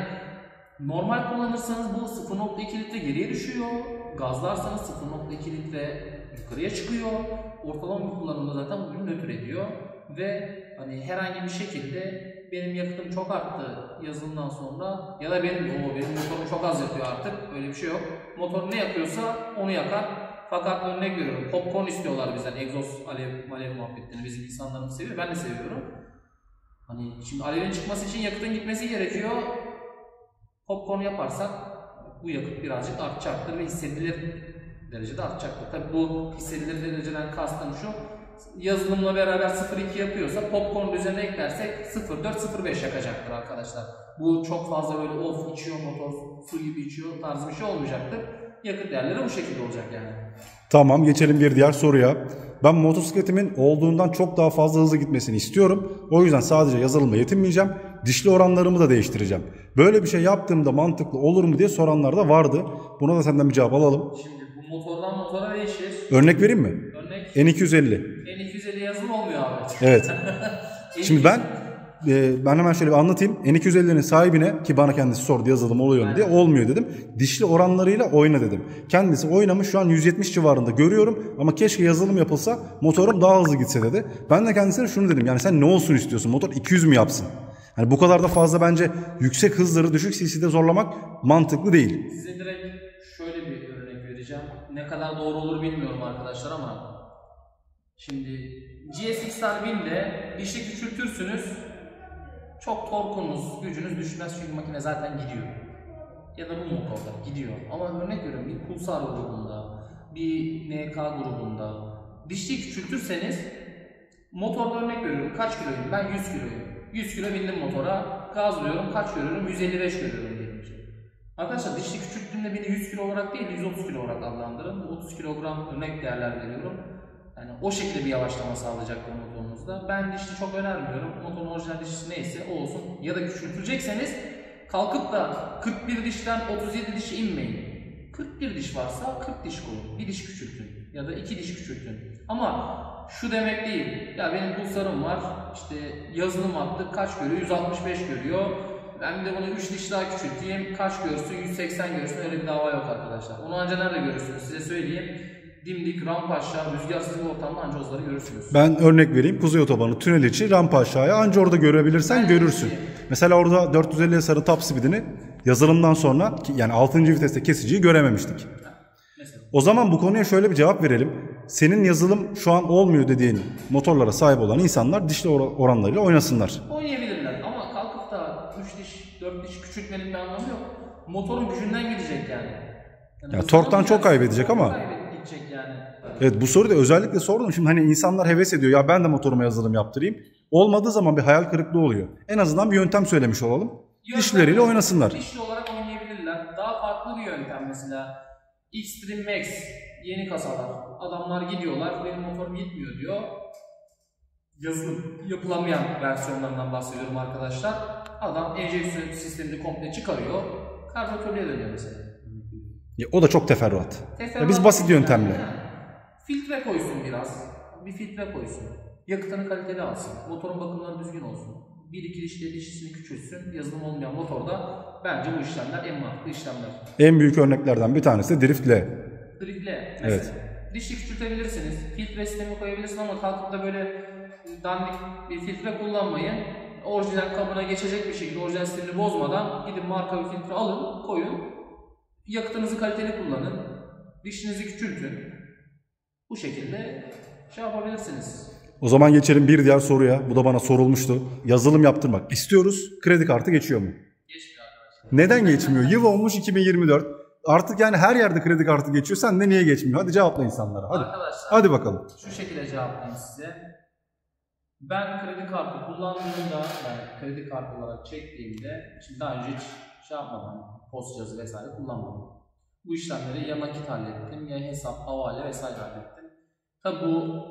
normal kullanırsanız bu 0.2 litre geriye düşüyor. Gazlarsanız 0.2 litre yukarıya çıkıyor. Ortalama bir kullanımda zaten bunu nötr ediyor ve hani herhangi bir şekilde benim yakıtım çok arttı yazılımdan sonra ya da benim o benim motorum çok az yakıyor artık öyle bir şey yok. Motor ne yakıyorsa onu yakar. Fakat örnek veriyorum popcorn istiyorlar bizden egzoz alev, alev muhabbetlerini bizim insanlarımız seviyor. Ben de seviyorum. Hani şimdi alevin çıkması için yakıtın gitmesi gerekiyor. Popcorn yaparsak bu yakıt birazcık artacaktır ve hissedilir derecede artacaktır. Tabi bu hissedilir dereceden kastım şu. Yazılımla beraber 0.2 yapıyorsa popcorn üzerine eklersek 0.4-0.5 yakacaktır arkadaşlar. Bu çok fazla böyle of içiyor motor, su gibi içiyor tarzı bir şey olmayacaktır. Yakıt değerleri bu şekilde olacak yani. Tamam geçelim bir diğer soruya. Ben motosikletimin olduğundan çok daha fazla hızlı gitmesini istiyorum. O yüzden sadece yazılımla yetinmeyeceğim. Dişli oranlarımı da değiştireceğim. Böyle bir şey yaptığımda mantıklı olur mu diye soranlar da vardı. Buna da senden bir cevap alalım. Şimdi bu motordan motora değişir. Örnek vereyim mi? Örnek N250. N250 yazılım olmuyor abi. Evet. Şimdi ben e, ben hemen şöyle bir anlatayım. N250'nin sahibine ki bana kendisi sordu yazılım oluyor mu diye olmuyor dedim. Dişli oranlarıyla oyna dedim. Kendisi oynamış şu an 170 civarında görüyorum ama keşke yazılım yapılsa motorum daha hızlı gitse dedi. Ben de kendisine şunu dedim yani sen ne olsun istiyorsun motor 200 mü yapsın? Hani bu kadar da fazla bence yüksek hızları düşük cc'de zorlamak mantıklı değil. Size direkt şöyle bir örnek vereceğim. Ne kadar doğru olur bilmiyorum arkadaşlar ama şimdi GSX-R 1000'de dişi küçültürsünüz çok torkunuz, gücünüz düşmez çünkü makine zaten gidiyor. Ya da bu motorda gidiyor. Ama örnek veriyorum bir Pulsar grubunda, bir NK grubunda dişliği küçültürseniz motorda örnek veriyorum kaç kiloyum? Ben 100 kiloyum. 100 kilo bindim motora, gazlıyorum kaç görüyorum? 155 görüyorum diyelim ki. Arkadaşlar dişli küçülttüğümde beni 100 kilo olarak değil 130 kilo olarak adlandırın. Bu 30 kilogram örnek değerler veriyorum. Yani o şekilde bir yavaşlama sağlayacaktır motorunuzda. Ben dişli çok önermiyorum. Motorun orijinal dişisi neyse o olsun. Ya da küçültecekseniz kalkıp da 41 dişten 37 dişe inmeyin. 41 diş varsa 40 diş koyun. Bir diş küçültün. Ya da iki diş küçültün. Ama şu demek değil. Ya benim pulsarım var. İşte yazılım attık. Kaç görüyor? 165 görüyor. Ben bir de bunu 3 diş daha küçülteyim. Kaç görsün? 180 görsün. Öyle bir dava yok arkadaşlar. Onu ancak nerede görürsünüz? Size söyleyeyim. Dimdik, rampa aşağı, rüzgarsız bir ortamda anca ozları görürsünüz. Ben örnek vereyim. Kuzey otobanı tünel içi rampa aşağıya anca orada görebilirsen görürsün. Mesela orada 450 sarı top speedini yazılımdan sonra yani 6. viteste kesiciyi görememiştik. O zaman bu konuya şöyle bir cevap verelim. Senin yazılım şu an olmuyor dediğin motorlara sahip olan insanlar dişli or- oranlarıyla oynasınlar. Oynayabilirler ama kalkıp da 3 diş, 4 diş küçültmenin bir anlamı yok. Motorun gücünden gidecek yani. yani Ya torktan çok kaybedecek ama. Kaybedecek gidecek yani. Evet bu soruyu da özellikle sordum. Şimdi hani insanlar heves ediyor ya ben de motoruma yazılım yaptırayım. Olmadığı zaman bir hayal kırıklığı oluyor. En azından bir yöntem söylemiş olalım. Yöntem- Dişleriyle oynasınlar. Dişli olarak oynayabilirler. Daha farklı bir yöntem mesela. Xtreme Max yeni kasalar. Adamlar gidiyorlar benim motorum gitmiyor diyor. Yazılım yapılamayan versiyonlarından bahsediyorum arkadaşlar. Adam enjeksiyon sistemini komple çıkarıyor. Karbüratörlüğe dönüyor mesela. Ya, o da çok teferruat. Ya Teferruat biz basit yani. yöntemle. Ha. Filtre koysun biraz. Bir filtre koysun. Yakıtını kaliteli alsın. Motorun bakımları düzgün olsun. Bir iki dişli dişisini küçültsün. Yazılım olmayan motorda bence bu işlemler en mantıklı işlemler. En büyük örneklerden bir tanesi Drift L. Driftle Evet. Dişli küçültebilirsiniz. Filtre sistemi koyabilirsin ama kalkıp da böyle dandik bir filtre kullanmayın. Orijinal kabına geçecek bir şekilde orijinal sistemini bozmadan gidin marka bir filtre alın, koyun. Yakıtınızı kaliteli kullanın. Dişinizi küçültün. Bu şekilde şey yapabilirsiniz. O zaman geçelim bir diğer soruya. Bu da bana sorulmuştu. Yazılım yaptırmak istiyoruz. Kredi kartı geçiyor mu? Neden geçmiyor? Yıl olmuş 2024. Artık yani her yerde kredi kartı geçiyor. Sen de niye geçmiyor? Hadi cevapla insanlara. Hadi. Arkadaşlar Hadi bakalım. şu şekilde cevaplayayım size. Ben kredi kartı kullandığımda, yani kredi kartı olarak çektiğimde, şimdi daha önce hiç şey yapmadım, post cihazı vesaire kullanmadım. Bu işlemleri ya nakit hallettim ya hesap, havale vesaire hallettim. Tabi bu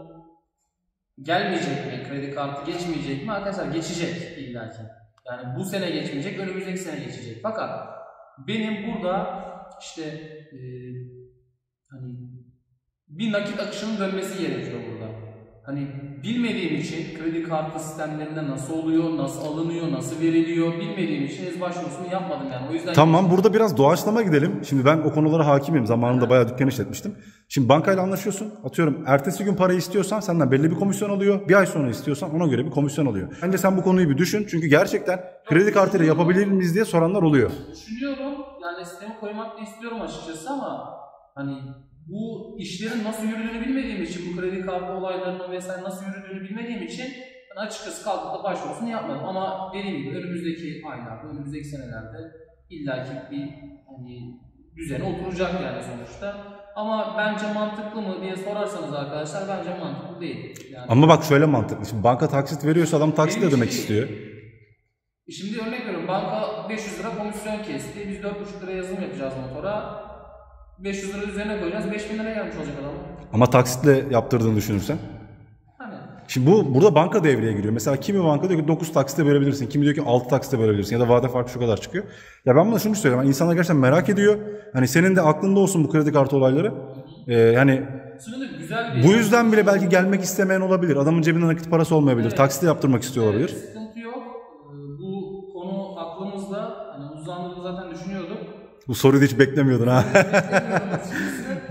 gelmeyecek mi, kredi kartı geçmeyecek mi? Arkadaşlar geçecek illaki. Yani bu sene geçmeyecek, önümüzdeki sene geçecek. Fakat benim burada işte e, hani bir nakit akışının dönmesi gerekiyor burada. Hani bilmediğim için kredi kartı sistemlerinde nasıl oluyor, nasıl alınıyor, nasıl veriliyor bilmediğim için ez başvurusunu yapmadım yani. O yüzden Tamam burada biraz doğaçlama gidelim. Şimdi ben o konulara hakimim. Zamanında bayağı dükkan işletmiştim. Şimdi bankayla anlaşıyorsun. Atıyorum ertesi gün parayı istiyorsan senden belli bir komisyon alıyor. Bir ay sonra istiyorsan ona göre bir komisyon alıyor. Bence sen bu konuyu bir düşün. Çünkü gerçekten kredi kartıyla yapabilir miyiz diye soranlar oluyor. düşünüyorum. Yani sistemi koymak da istiyorum açıkçası ama hani bu işlerin nasıl yürüdüğünü bilmediğim için, bu kredi kartı olaylarının vesaire nasıl yürüdüğünü bilmediğim için ben açıkçası kalkıp da başvurusunu yapmadım. Ama dediğim gibi önümüzdeki aylarda, önümüzdeki senelerde illaki bir hani düzene oturacak yani sonuçta. Ama bence mantıklı mı diye sorarsanız arkadaşlar bence mantıklı değil. Yani Ama bak şöyle mantıklı. Şimdi banka taksit veriyorsa adam taksit Benim ödemek için istiyor. Şimdi örnek veriyorum banka 500 lira komisyon kesti. Biz 4,5 lira yazılım yapacağız motora. 500 lira üzerine koyacağız. 5000 lira gelmiş olacak adam. Ama taksitle yaptırdığını düşünürsen. Hani Şimdi bu burada banka devreye giriyor. Mesela kimi banka diyor ki 9 taksite bölebilirsin. Kimi diyor ki 6 taksite bölebilirsin. Ya da vade farkı şu kadar çıkıyor. Ya ben buna şunu söylüyorum. Yani insanlar gerçekten merak ediyor. Hani senin de aklında olsun bu kredi kartı olayları. Ee, hani aslında da güzel bir bu yüzden bile belki gelmek istemeyen olabilir. Adamın cebinde nakit parası olmayabilir. Evet. Taksite yaptırmak istiyor olabilir. Evet, Bu soruyu hiç beklemiyordun ha.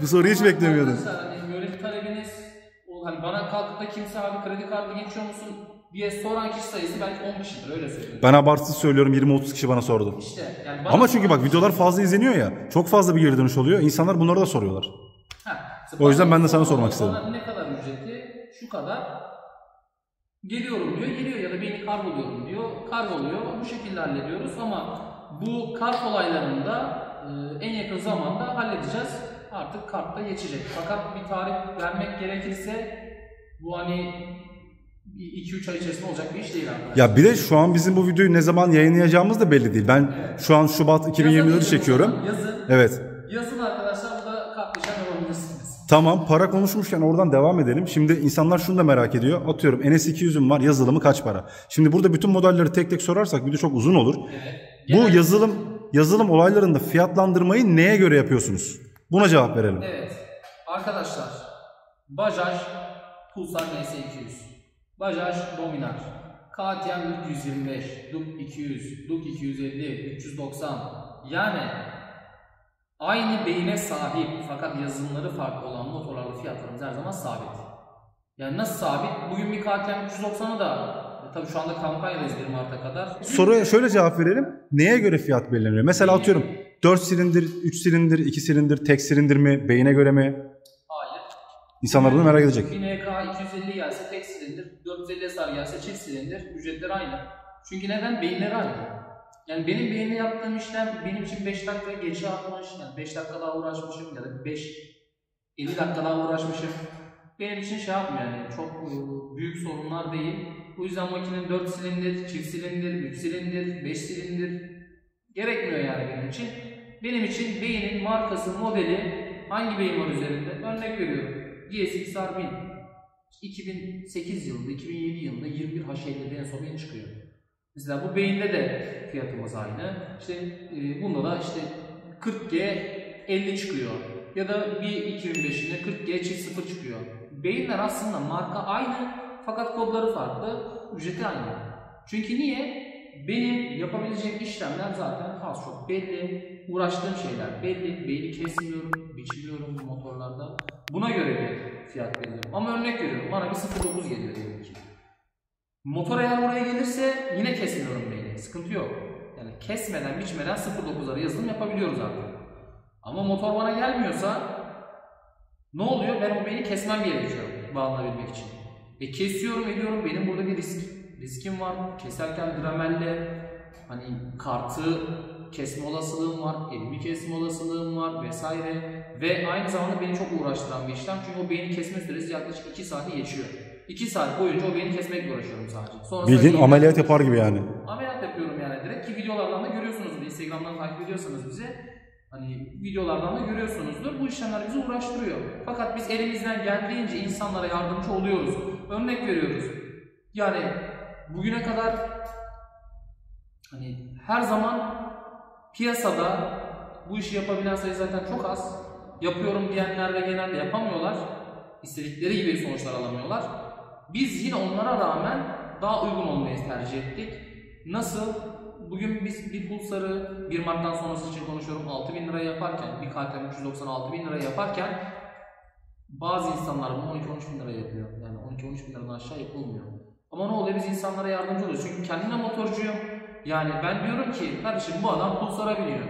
Bu soruyu hiç arkadaşlar Hani böyle bir talebiniz, hani bana kalkıp da kimse abi kredi kartı geçiyor musun diye soran kişi sayısı belki 10 kişidir öyle söylüyorum. Ben abartısız söylüyorum 20-30 kişi bana sordu. İşte yani bana Ama çünkü bak videolar fazla izleniyor ya. Çok fazla bir geri dönüş oluyor. İnsanlar bunları da soruyorlar. Ha, O yüzden ben de sana sormak istedim. Ne kadar ücreti? Şu kadar. Geliyorum diyor, geliyor ya da beni kargoluyorum diyor. Kargoluyor. Bu şekilde hallediyoruz ama bu kart olaylarında en yakın zamanda halledeceğiz. Artık kartta geçecek. Fakat bir tarih vermek gerekirse bu hani 2-3 ay içerisinde olacak bir iş değil arkadaşlar. Ya bir de şu an bizim bu videoyu ne zaman yayınlayacağımız da belli değil. Ben şu an Şubat 2024'ü çekiyorum. Yazın. Evet. Yazın arkadaşlar burada işlem yapabilirsiniz. Tamam para konuşmuşken oradan devam edelim. Şimdi insanlar şunu da merak ediyor. Atıyorum NS200'üm var yazılımı kaç para? Şimdi burada bütün modelleri tek tek sorarsak video çok uzun olur. Bu Genel- yazılım yazılım olaylarında fiyatlandırmayı neye göre yapıyorsunuz? Buna cevap verelim. Evet. Arkadaşlar. Bajaj Pulsar NS200. Bajaj Dominar. KTM 325. Duk 200. Duk 250. 390. Yani aynı beyine sahip fakat yazılımları farklı olan motorlarda fiyatlarımız her zaman sabit. Yani nasıl sabit? Bugün bir KTM 390'ı da tabii şu anda kampanyadayız 1 Mart'a kadar. Soruya şöyle cevap verelim. Neye göre fiyat belirleniyor? Mesela atıyorum 4 silindir, 3 silindir, 2 silindir, tek silindir mi, beyine göre mi? Hayır. İnsanlar bunu merak edecek. Bir NK 250 gelse tek silindir, 450 SR gelse çift silindir, ücretleri aynı. Çünkü neden? Beyinleri aynı. Yani benim beyinle yaptığım işlem benim için 5 dakika geçe atmış, yani 5 dakika daha uğraşmışım ya da 5 50 dakika daha uğraşmışım. Benim için şey yapmıyor yani çok e, büyük sorunlar değil. Bu yüzden makinenin 4 silindir, çift silindir, 3 silindir, 5 silindir gerekmiyor yani benim için. Benim için beynin markası, modeli hangi beyin var üzerinde? Örnek veriyorum. GSX-R 1000. 2008 yılında, 2007 yılında 21 H50'de en son beyin çıkıyor. Mesela bu beyinde de fiyatımız aynı. İşte e, bunda da işte 40G 50 çıkıyor. Ya da bir 2005'inde 40G çift 0 çıkıyor. Beyinler aslında marka aynı fakat kodları farklı, ücreti aynı. Çünkü niye? Benim yapabileceğim işlemler zaten az çok belli. Uğraştığım şeyler belli. Beyni kesmiyorum, biçmiyorum bu motorlarda. Buna göre bir fiyat belirliyorum. Ama örnek veriyorum. Bana bir 0.9 geliyor diyelim ki. Motor eğer oraya gelirse yine kesmiyorum beyni. Sıkıntı yok. Yani kesmeden, biçmeden 0.9'lara yazılım yapabiliyoruz artık. Ama motor bana gelmiyorsa ne oluyor? Ben o beyni kesmem gerekiyor bağlanabilmek için. E kesiyorum ediyorum. Benim burada bir risk riskim var. Keserken dramelle hani kartı kesme olasılığım var, elimi kesme olasılığım var vesaire. Ve aynı zamanda beni çok uğraştıran bir işlem. Çünkü o beyni kesme süresi yaklaşık 2 saati geçiyor. 2 saat boyunca o beyni kesmekle uğraşıyorum sadece. Sonrasında Bildiğin ameliyat yapar gibi yani. Ameliyat yapıyorum yani direkt ki videolardan da görüyorsunuzdur. Instagram'dan takip ediyorsanız bizi hani videolardan da görüyorsunuzdur. Bu işlemler bizi uğraştırıyor. Fakat biz elimizden geldiğince insanlara yardımcı oluyoruz. Örnek veriyoruz. Yani bugüne kadar hani her zaman piyasada bu işi yapabilen sayı zaten çok az. Yapıyorum diyenler de genelde yapamıyorlar. İstedikleri gibi sonuçlar alamıyorlar. Biz yine onlara rağmen daha uygun olmayı tercih ettik. Nasıl? Bugün biz bir Pulsar'ı bir Mart'tan sonrası için konuşuyorum 6000 liraya yaparken, bir KTM 396 bin liraya yaparken bazı insanlar bunu 12-13 bin liraya yapıyor. Yani 12-13 bin liradan aşağı yapılmıyor. Ama ne oluyor? Biz insanlara yardımcı oluyoruz. Çünkü kendine motorcuyum. Yani ben diyorum ki kardeşim bu adam Pulsar'a biniyor.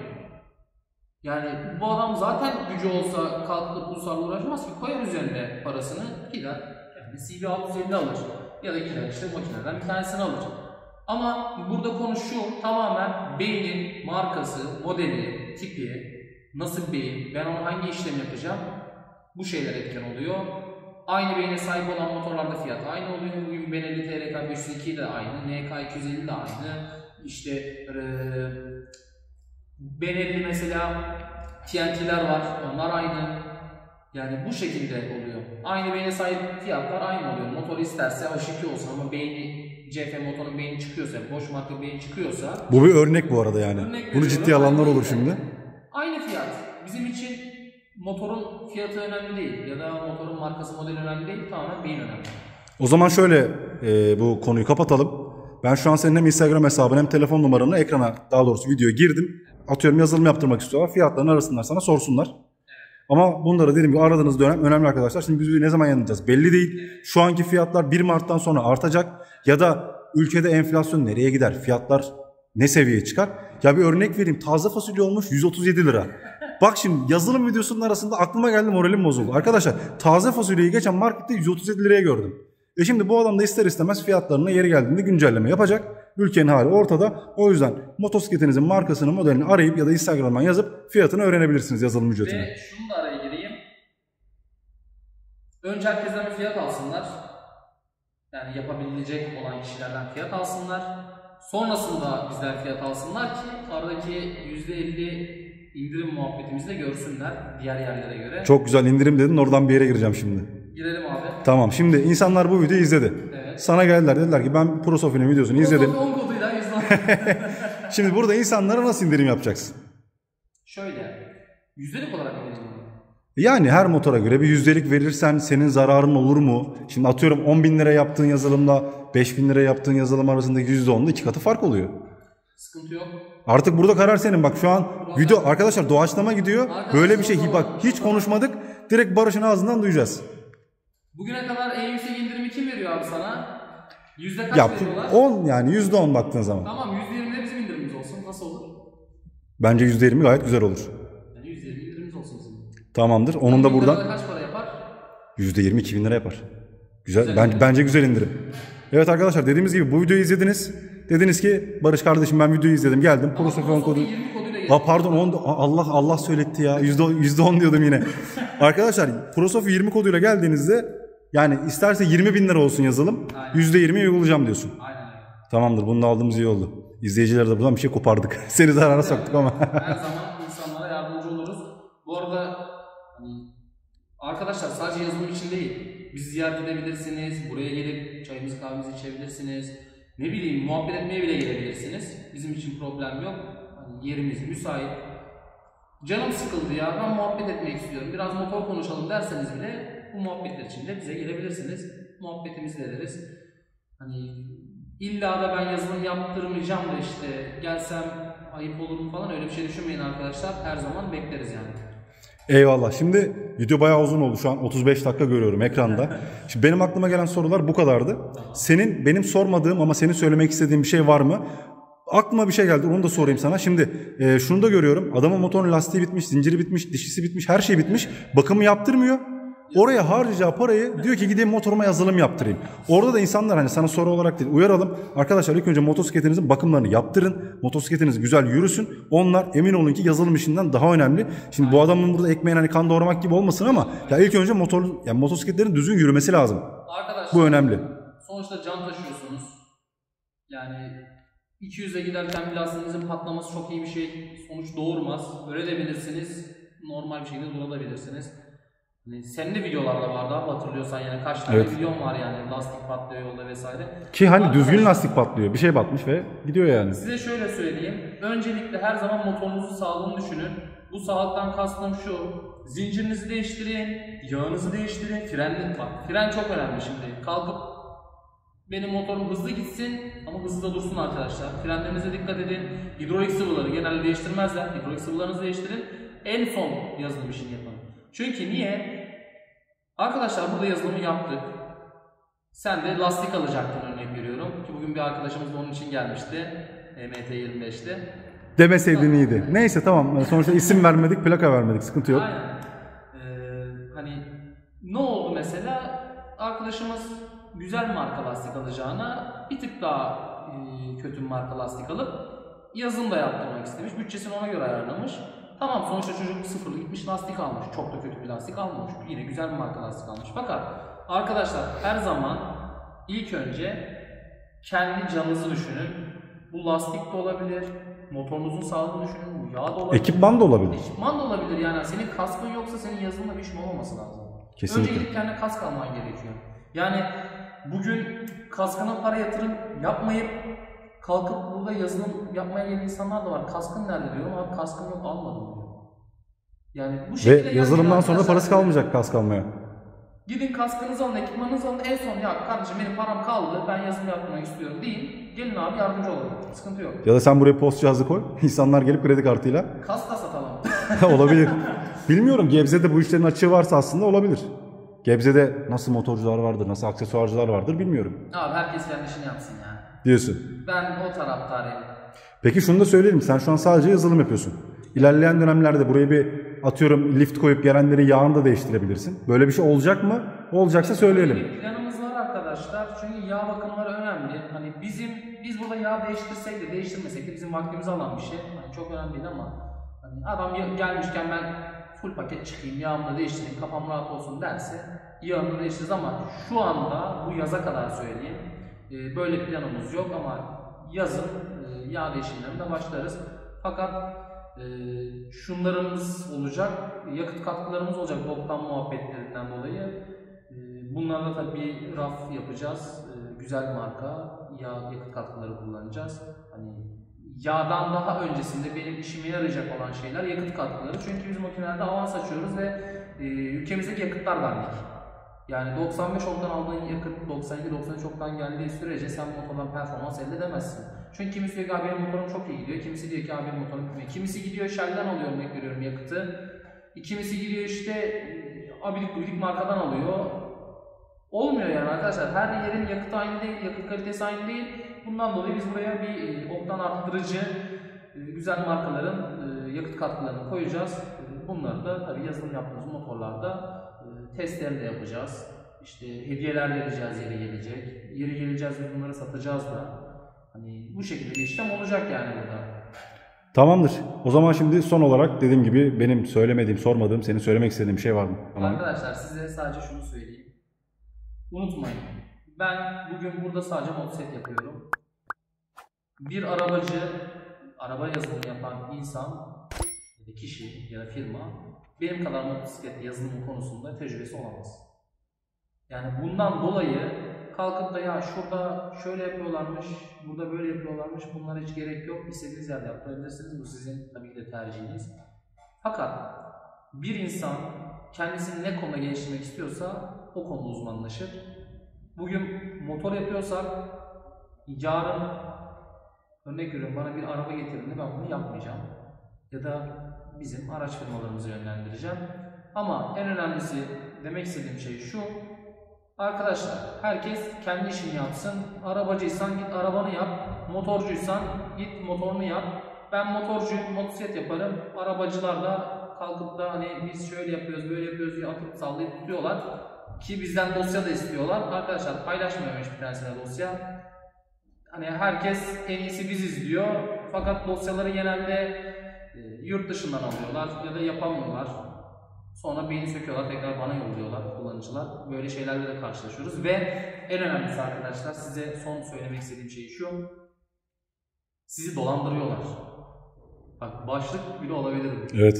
Yani bu adam zaten gücü olsa kalkıp pulsarla uğraşmaz ki koyar üzerine parasını gider. Yani CB 650 alır. Ya da gider işte makineden bir tanesini alır. Ama burada konu şu tamamen beynin markası, modeli, tipi, nasıl beyin, ben onu hangi işlem yapacağım bu şeyler etken oluyor. Aynı beyne sahip olan motorlarda fiyat aynı oluyor. Bugün Benelli TRK 502 de aynı, NK 250 de aynı. İşte eee Benelli mesela TNT'ler var, onlar aynı. Yani bu şekilde oluyor. Aynı beyne sahip fiyatlar aynı oluyor. Motor isterse H2 olsun ama beyni CF motorun beyni çıkıyorsa, boş marka beyni çıkıyorsa Bu bir örnek bu arada yani. Bunu ciddiye alanlar olur şimdi. Motorun fiyatı önemli değil ya da motorun markası modeli önemli değil. Tamamen beyin önemli. O zaman şöyle e, bu konuyu kapatalım. Ben şu an senin hem Instagram hesabın hem telefon numaranı ekrana daha doğrusu videoya girdim. Atıyorum yazılım yaptırmak istiyorlar. Fiyatlarını arasınlar sana sorsunlar. Ama bunları dediğim gibi aradığınız dönem önemli arkadaşlar. Şimdi biz ne zaman yanılacağız belli değil. Şu anki fiyatlar 1 Mart'tan sonra artacak. Ya da ülkede enflasyon nereye gider? Fiyatlar ne seviyeye çıkar? Ya bir örnek vereyim. Taze fasulye olmuş 137 lira. Bak şimdi yazılım videosunun arasında aklıma geldi moralim bozuldu. Arkadaşlar taze fasulyeyi geçen markette 137 liraya gördüm. E şimdi bu adam da ister istemez fiyatlarına yeri geldiğinde güncelleme yapacak. Ülkenin hali ortada. O yüzden motosikletinizin markasını, modelini arayıp ya da Instagram'dan yazıp fiyatını öğrenebilirsiniz yazılım ücretini. Ve şunu da araya gireyim. Önce herkesten bir fiyat alsınlar. Yani yapabilecek olan kişilerden fiyat alsınlar. Sonrasında bizden fiyat alsınlar ki aradaki %50 indirim muhabbetimizi de görsünler diğer yerlere göre. Çok güzel indirim dedin oradan bir yere gireceğim şimdi. Girelim abi. Tamam şimdi insanlar bu videoyu izledi. Evet. Sana geldiler dediler ki ben Prosofi'nin videosunu izledim. Protokol 10 koduyla %10. Şimdi burada insanlara nasıl indirim yapacaksın? Şöyle. Yüzdelik olarak indirim. Yani her motora göre bir yüzdelik verirsen senin zararın olur mu? Şimdi atıyorum 10 bin lira yaptığın yazılımla 5 bin lira yaptığın yazılım arasındaki %10'da iki katı fark oluyor. Sıkıntı yok. Artık burada karar senin. Bak şu an video arkadaşlar doğaçlama gidiyor. Böyle bir şey bak hiç konuşmadık. Direkt Barış'ın ağzından duyacağız. Bugüne kadar en yüksek indirimi kim veriyor abi sana? Yüzde kaç Ya veriyorlar? 10 yani %10 baktığın zaman. Tamam yüzde yirmi de bizim indirimimiz olsun. Nasıl olur? Bence %20 gayet güzel olur. Yani yüzde yirmi indirimimiz olsun bizim. Tamamdır. Onun da buradan kaç para yapar? %20 2000 lira yapar. Güzel. Güzel bence, indirim. bence güzel indirim. Evet arkadaşlar dediğimiz gibi bu videoyu izlediniz. Dediniz ki Barış kardeşim ben videoyu izledim geldim. Prosofon kodu. 20 koduyla gel. Ha pardon on, Allah Allah söyletti ya. Yüzde, yüzde on diyordum yine. Arkadaşlar Prosofi 20 koduyla geldiğinizde yani isterse 20 bin lira olsun. Yüzde 20 uygulayacağım diyorsun. Aynen. Tamamdır bunu da aldığımız iyi oldu. İzleyicilere de buradan bir şey kopardık. Seni zarara soktuk ama. Her zaman insanlara yardımcı oluruz. Bu arada hani arkadaşlar sadece yazılım için değil. Bizi ziyaret edebilirsiniz. Buraya gelip çayımızı kahvemizi içebilirsiniz. Ne bileyim muhabbet etmeye bile gelebilirsiniz. Bizim için problem yok. Hani yerimiz müsait. Canım sıkıldı ya ben muhabbet etmek istiyorum. Biraz motor konuşalım derseniz bile bu muhabbetler için de bize gelebilirsiniz. Muhabbetimizi de ederiz. Hani illa da ben yazılım yaptırmayacağım da işte gelsem ayıp olur mu falan öyle bir şey düşünmeyin arkadaşlar. Her zaman bekleriz yani. Eyvallah. Şimdi video bayağı uzun oldu. Şu an 35 dakika görüyorum ekranda. Şimdi benim aklıma gelen sorular bu kadardı. Senin benim sormadığım ama senin söylemek istediğin bir şey var mı? Aklıma bir şey geldi. Onu da sorayım sana. Şimdi e, şunu da görüyorum. Adamın motorun lastiği bitmiş, zinciri bitmiş, dişisi bitmiş, her şey bitmiş. Bakımı yaptırmıyor. Oraya harcayacağı parayı diyor ki gideyim motoruma yazılım yaptırayım. Orada da insanlar hani sana soru olarak değil uyaralım. Arkadaşlar ilk önce motosikletinizin bakımlarını yaptırın. Motosikletiniz güzel yürüsün. Onlar emin olun ki yazılım işinden daha önemli. Şimdi bu adamın burada ekmeğin hani kan doğramak gibi olmasın ama ya ilk önce motor yani motosikletlerin düzgün yürümesi lazım. Arkadaşlar Bu önemli. sonuçta can taşıyorsunuz. Yani 200'e giderken bir lastiğinizin patlaması çok iyi bir şey. Sonuç doğurmaz. Öyle de bilirsiniz. Normal bir şekilde durabilirsiniz. Hani senin de videolarda vardı abi hatırlıyorsan yani kaç tane Evet. videon var yani lastik patlıyor yolda vesaire. Ki hani düzgün lastik patlıyor. Bir şey batmış ve gidiyor yani. Size şöyle söyleyeyim. Öncelikle her zaman motorunuzun sağlığını düşünün. Bu sağlıktan kastım şu. Zincirinizi değiştirin, yağınızı değiştirin, frenli bak. Fren çok önemli şimdi. Kalkıp benim motorum hızlı gitsin ama hızlı da dursun arkadaşlar. Frenlerinize dikkat edin. Hidrolik sıvıları genelde değiştirmezler. Hidrolik sıvılarınızı değiştirin. En son yazılım işini yapın. Çünkü niye? Arkadaşlar burada yazılımı yaptık. Sen de lastik alacaktın örnek veriyorum. Ki bugün bir arkadaşımız da onun için gelmişti. E MT25'te. Demeseydin iyiydi. Neyse tamam. Sonuçta isim vermedik, plaka vermedik. Sıkıntı yok. Aynen. Ee, hani ne oldu mesela? Arkadaşımız güzel marka lastik alacağına bir tık daha e, kötü marka lastik alıp yazın da yaptırmak istemiş. Bütçesini ona göre ayarlamış. Tamam sonuçta çocuk sıfırlı gitmiş lastik almış. Çok da kötü bir lastik almamış. Yine güzel bir marka lastik almış. Fakat arkadaşlar her zaman ilk önce kendi canınızı düşünün. Bu lastik de olabilir. Motorunuzun sağlığını düşünün. Bu yağ da olabilir. Ekipman da olabilir. Ekipman da olabilir yani. Senin kaskın yoksa senin yazılımla bir işin olmaması lazım. Kesinlikle. Önce gidip kendine kask alman gerekiyor. Yani bugün kaskına para yatırım yapmayıp kalkıp burada yazılım yapmaya gelen insanlar da var. Kaskın nerede diyorum abi kaskım yok almadım diyor. Yani bu şekilde Ve yazılımdan sonra parası kalmayacak kask almaya. Gidin kaskınızı alın, ekipmanınızı alın. En son ya kardeşim benim param kaldı, ben yazılım yapmak istiyorum deyin. Gelin abi yardımcı olalım. Sıkıntı yok. Ya da sen buraya post cihazı koy. İnsanlar gelip kredi kartıyla Kask da satalım. olabilir. Bilmiyorum Gebze'de bu işlerin açığı varsa aslında olabilir. Gebze'de nasıl motorcular vardır, nasıl aksesuarcılar vardır bilmiyorum. abi herkes kendi işini yapsın ya. Diyorsun. Ben o taraftarıyım. Peki şunu da söyleyelim. Sen şu an sadece yazılım yapıyorsun. İlerleyen dönemlerde buraya bir atıyorum lift koyup gelenleri yağını da değiştirebilirsin. Böyle bir şey olacak mı? Olacaksa söyleyelim. Bir planımız var arkadaşlar. Çünkü yağ bakımları önemli. Hani bizim biz burada yağ değiştirsek de değiştirmesek de bizim vaktimizi alan bir şey. Hani çok önemli değil ama hani adam gelmişken ben full paket çıkayım, yağımı da değiştireyim, kafam rahat olsun derse yağını değiştiririz ama şu anda bu yaza kadar söyleyeyim. E, Böyle planımız yok ama yazın e, yağ değişimlerine başlarız. Fakat e, şunlarımız olacak, yakıt katkılarımız olacak boktan muhabbetlerinden dolayı. E, Bunlarla tabii raf yapacağız. E, Güzel marka yağ yakıt katkıları kullanacağız. Hani yağdan daha öncesinde benim işime yarayacak olan şeyler yakıt katkıları. Çünkü biz makinelerde avans açıyoruz ve e, ülkemizdeki yakıtlar dandik. Yani 95 oktan aldığın yakıt 92-93 oktan geldiği sürece sen motordan performans elde edemezsin. Çünkü kimisi diyor ki abi benim motorum çok iyi gidiyor. Kimisi diyor ki abi benim motorum kötü. Kimisi gidiyor Shell'den alıyor örnek veriyorum yakıtı. Kimisi gidiyor işte e, abidik gubidik markadan alıyor. Olmuyor yani arkadaşlar. Her yerin yakıtı aynı değil, yakıt kalitesi aynı değil. Bundan dolayı biz buraya bir e, oktan arttırıcı e, güzel markaların yakıt katkılarını koyacağız. Bunları da tabii yazılım yaptığımız motorlarda testlerini de yapacağız. İşte hediyeler vereceğiz yeri gelecek. Yeri geleceğiz ve bunları satacağız da. Hani bu şekilde bir işlem olacak yani burada. Tamamdır. O zaman şimdi son olarak dediğim gibi benim söylemediğim, sormadığım, senin söylemek istediğin bir şey var mı? Tamam. Arkadaşlar size sadece şunu söyleyeyim. Unutmayın. Ben bugün burada sadece motosiklet yapıyorum. Bir arabacı, araba yazılımı yapan insan kişi ya da firma benim kadar motosiklet yazılımı konusunda tecrübesi olamaz. Yani bundan dolayı kalkıp da ya şurada şöyle yapıyorlarmış, burada böyle yapıyorlarmış, bunlara hiç gerek yok. İstediğiniz yerde yaptırabilirsiniz. Bu sizin tabii ki de tercihiniz. Fakat bir insan kendisini ne konuda geliştirmek istiyorsa o konuda uzmanlaşır. Bugün motor yapıyorsak yarın örnek veriyorum bana bir araba getirdiğinde ben bunu yapmayacağım. Ya da bizim araç firmalarımızı yönlendireceğim. Ama en önemlisi demek istediğim şey şu. Arkadaşlar herkes kendi işini yapsın. Arabacıysan git arabanı yap. Motorcuysan git motorunu yap. Ben motorcuyum, motosiklet yaparım. Arabacılar da kalkıp da hani biz şöyle yapıyoruz, böyle yapıyoruz diye atıp sallayıp tutuyorlar. Ki bizden dosya da istiyorlar. Arkadaşlar paylaşmıyorum hiçbir tanesine dosya. Hani herkes en iyisi biziz diyor. Fakat dosyaları genelde e, yurt dışından alıyorlar ya da yapamıyorlar. Sonra beyni söküyorlar, tekrar bana yolluyorlar kullanıcılar. Böyle şeylerle de karşılaşıyoruz ve en önemlisi arkadaşlar size son söylemek istediğim şey şu. Sizi dolandırıyorlar. Bak başlık bile olabilir bu. Evet.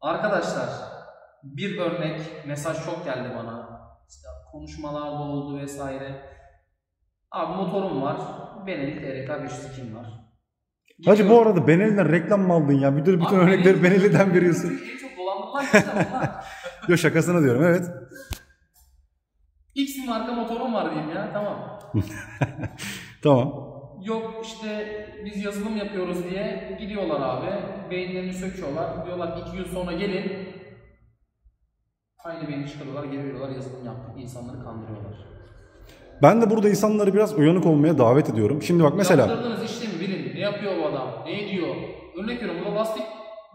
Arkadaşlar bir örnek mesaj çok geldi bana. İşte konuşmalarda oldu vesaire. Abi motorum var. Benelli TRK 502'm var. Hacı bu arada Benelli'den reklam mı aldın ya? Bütün, bütün Abi örnekleri Benelli- Benelli'den veriyorsun. En çok dolandırılan kişiler bunlar. Yok şakasını diyorum evet. X marka motorum var diyeyim ya tamam. Tamam. Yok işte biz yazılım yapıyoruz diye gidiyorlar abi. Beyinlerini söküyorlar. Diyorlar ki iki gün sonra gelin. Aynı beyni çıkarıyorlar, geri veriyorlar, yazılım yaptık. insanları kandırıyorlar. Ben de burada insanları biraz uyanık olmaya davet ediyorum. Şimdi bak mesela Yaptırdığınız işlemi bilin. Yapıyor bu adam? Ne ediyor? Örnek veriyorum burada lastik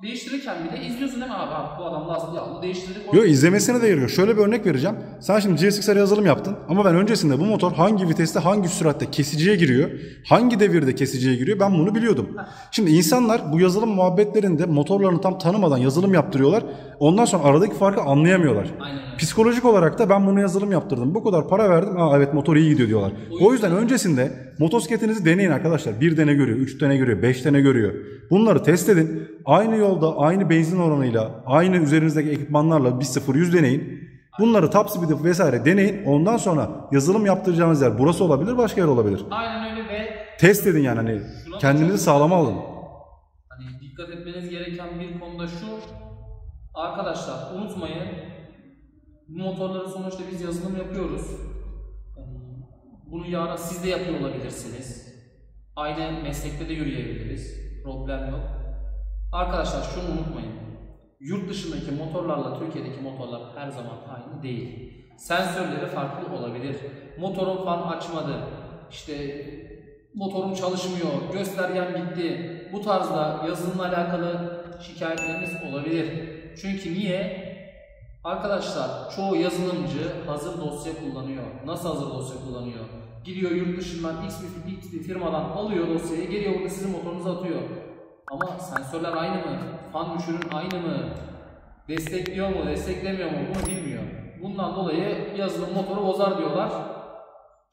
değiştirirken bile izliyorsun değil mi abi? abi bu adam lastiği aldı değiştirdik. Yo izlemesine de yarıyor. Şöyle bir örnek vereceğim. Sen şimdi GSX'e yazılım yaptın ama ben öncesinde bu motor hangi viteste, hangi süratte kesiciye giriyor, hangi devirde kesiciye giriyor ben bunu biliyordum. Şimdi insanlar bu yazılım muhabbetlerinde motorlarını tam tanımadan yazılım yaptırıyorlar. Ondan sonra aradaki farkı anlayamıyorlar. Aynen öyle. Psikolojik olarak da ben bunu yazılım yaptırdım. Bu kadar para verdim. Aa evet motor iyi gidiyor diyorlar. O yüzden öncesinde motosikletinizi deneyin arkadaşlar. Bir tane görüyor, üç tane görüyor, beş tane görüyor. Bunları test edin. Aynı yolda, aynı benzin oranıyla, aynı üzerinizdeki ekipmanlarla 1.0-100 deneyin. Bunları top speed vesaire deneyin. Ondan sonra yazılım yaptıracağınız yer burası olabilir, başka yer olabilir. Aynen öyle ve Test edin yani hani kendinizi sağlama alın. Hani dikkat etmeniz gereken bir konuda şu. Arkadaşlar unutmayın. Bu motorları sonuçta biz yazılım yapıyoruz. Bunu yarın siz de yapıyor olabilirsiniz. Aynı meslekte de yürüyebiliriz. Problem yok. Arkadaşlar şunu unutmayın. Yurt dışındaki motorlarla Türkiye'deki motorlar her zaman aynı değil. Sensörleri farklı olabilir. Motorum fan açmadı. İşte motorum çalışmıyor, göstergem gitti. Bu tarzda yazılımla alakalı şikayetleriniz olabilir. Çünkü niye? Arkadaşlar çoğu yazılımcı hazır dosya kullanıyor. Nasıl hazır dosya kullanıyor? Gidiyor yurt dışından X bir, X bir firmadan alıyor dosyayı, geliyor burada sizin motorunuza atıyor. Ama sensörler aynı mı? Fan düşürün aynı mı? Destekliyor mu, desteklemiyor mu? Bunu bilmiyor. Bundan dolayı yazılım motoru bozar diyorlar.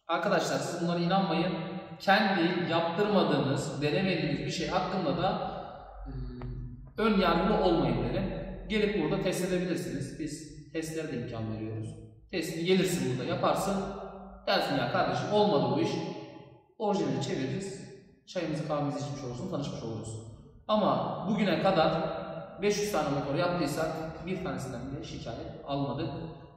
Arkadaşlar siz bunlara inanmayın. Kendi yaptırmadığınız, denemediğiniz bir şey hakkında da e, ön yargılı olmayın derim. Gelip burada test edebilirsiniz. Biz testlere de imkan veriyoruz. Testini gelirsin burada yaparsın. Dersin ya kardeşim olmadı bu iş. Orijinali çeviririz. Çayımızı kahvemizi içmiş olursun, tanışmış oluruz. Ama bugüne kadar 500 tane motor yaptıysak bir tanesinden bile şikayet almadık.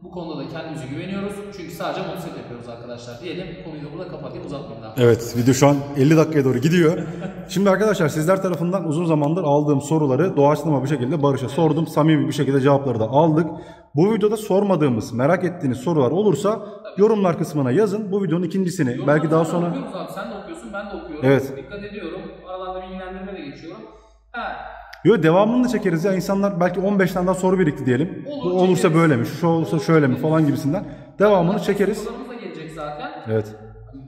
Bu konuda da kendimize güveniyoruz. Çünkü sadece motosiklet yapıyoruz arkadaşlar. Diyelim konuyu da burada kapatayım uzatmayayım daha. Evet video şu an 50 dakikaya doğru gidiyor. Şimdi arkadaşlar sizler tarafından uzun zamandır aldığım soruları doğaçlama bir şekilde Barış'a sordum. Samimi bir şekilde cevapları da aldık. Bu videoda sormadığımız, merak ettiğiniz sorular olursa yorumlar kısmına yazın. Bu videonun ikincisini belki Yorumları daha sonra... Okuyoruz abi. Sen de okuyorsun, ben de okuyorum. Evet. Dikkat ediyorum. Aralarda bilgilendirme de geçiyorum. Ha, Yo devamını da çekeriz ya. İnsanlar belki 15 tane daha soru birikti diyelim. Olur, Bu olursa çekeriz. böyle mi, şu olursa şöyle mi falan gibisinden. Devamını çekeriz. Sorularımız da gelecek zaten. Evet.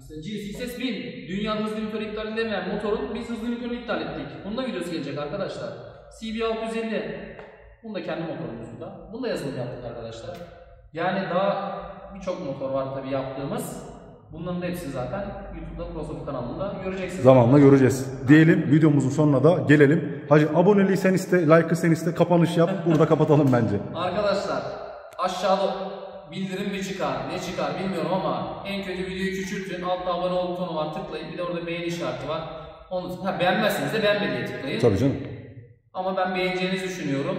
GSX 1000 dünyanın hızlı motor iptal edilemeyen motorun biz hızlı motorunu iptal ettik. Bunun da videosu gelecek arkadaşlar. CB 650 bunu da kendi motorumuzda. Bunu da yazılım yaptık arkadaşlar. Yani daha birçok motor var tabii yaptığımız. Bunların da hepsi zaten YouTube'da Crossover kanalında göreceksiniz. Zamanla göreceğiz. Diyelim videomuzun sonuna da gelelim. Hacı aboneliği sen iste, like'ı sen iste, kapanış yap. Burada kapatalım bence. Arkadaşlar aşağıda bildirim bir çıkar, ne çıkar bilmiyorum ama en kötü videoyu küçültün. Altta abone ol butonu var tıklayın. Bir de orada beğeni işareti var. Onu ha, beğenmezseniz de beğenme diye tıklayın. Tabii canım. Ama ben beğeneceğinizi düşünüyorum.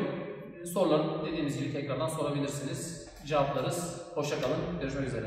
Soruları dediğimiz gibi tekrardan sorabilirsiniz. Cevaplarız. Hoşça kalın. Görüşmek üzere.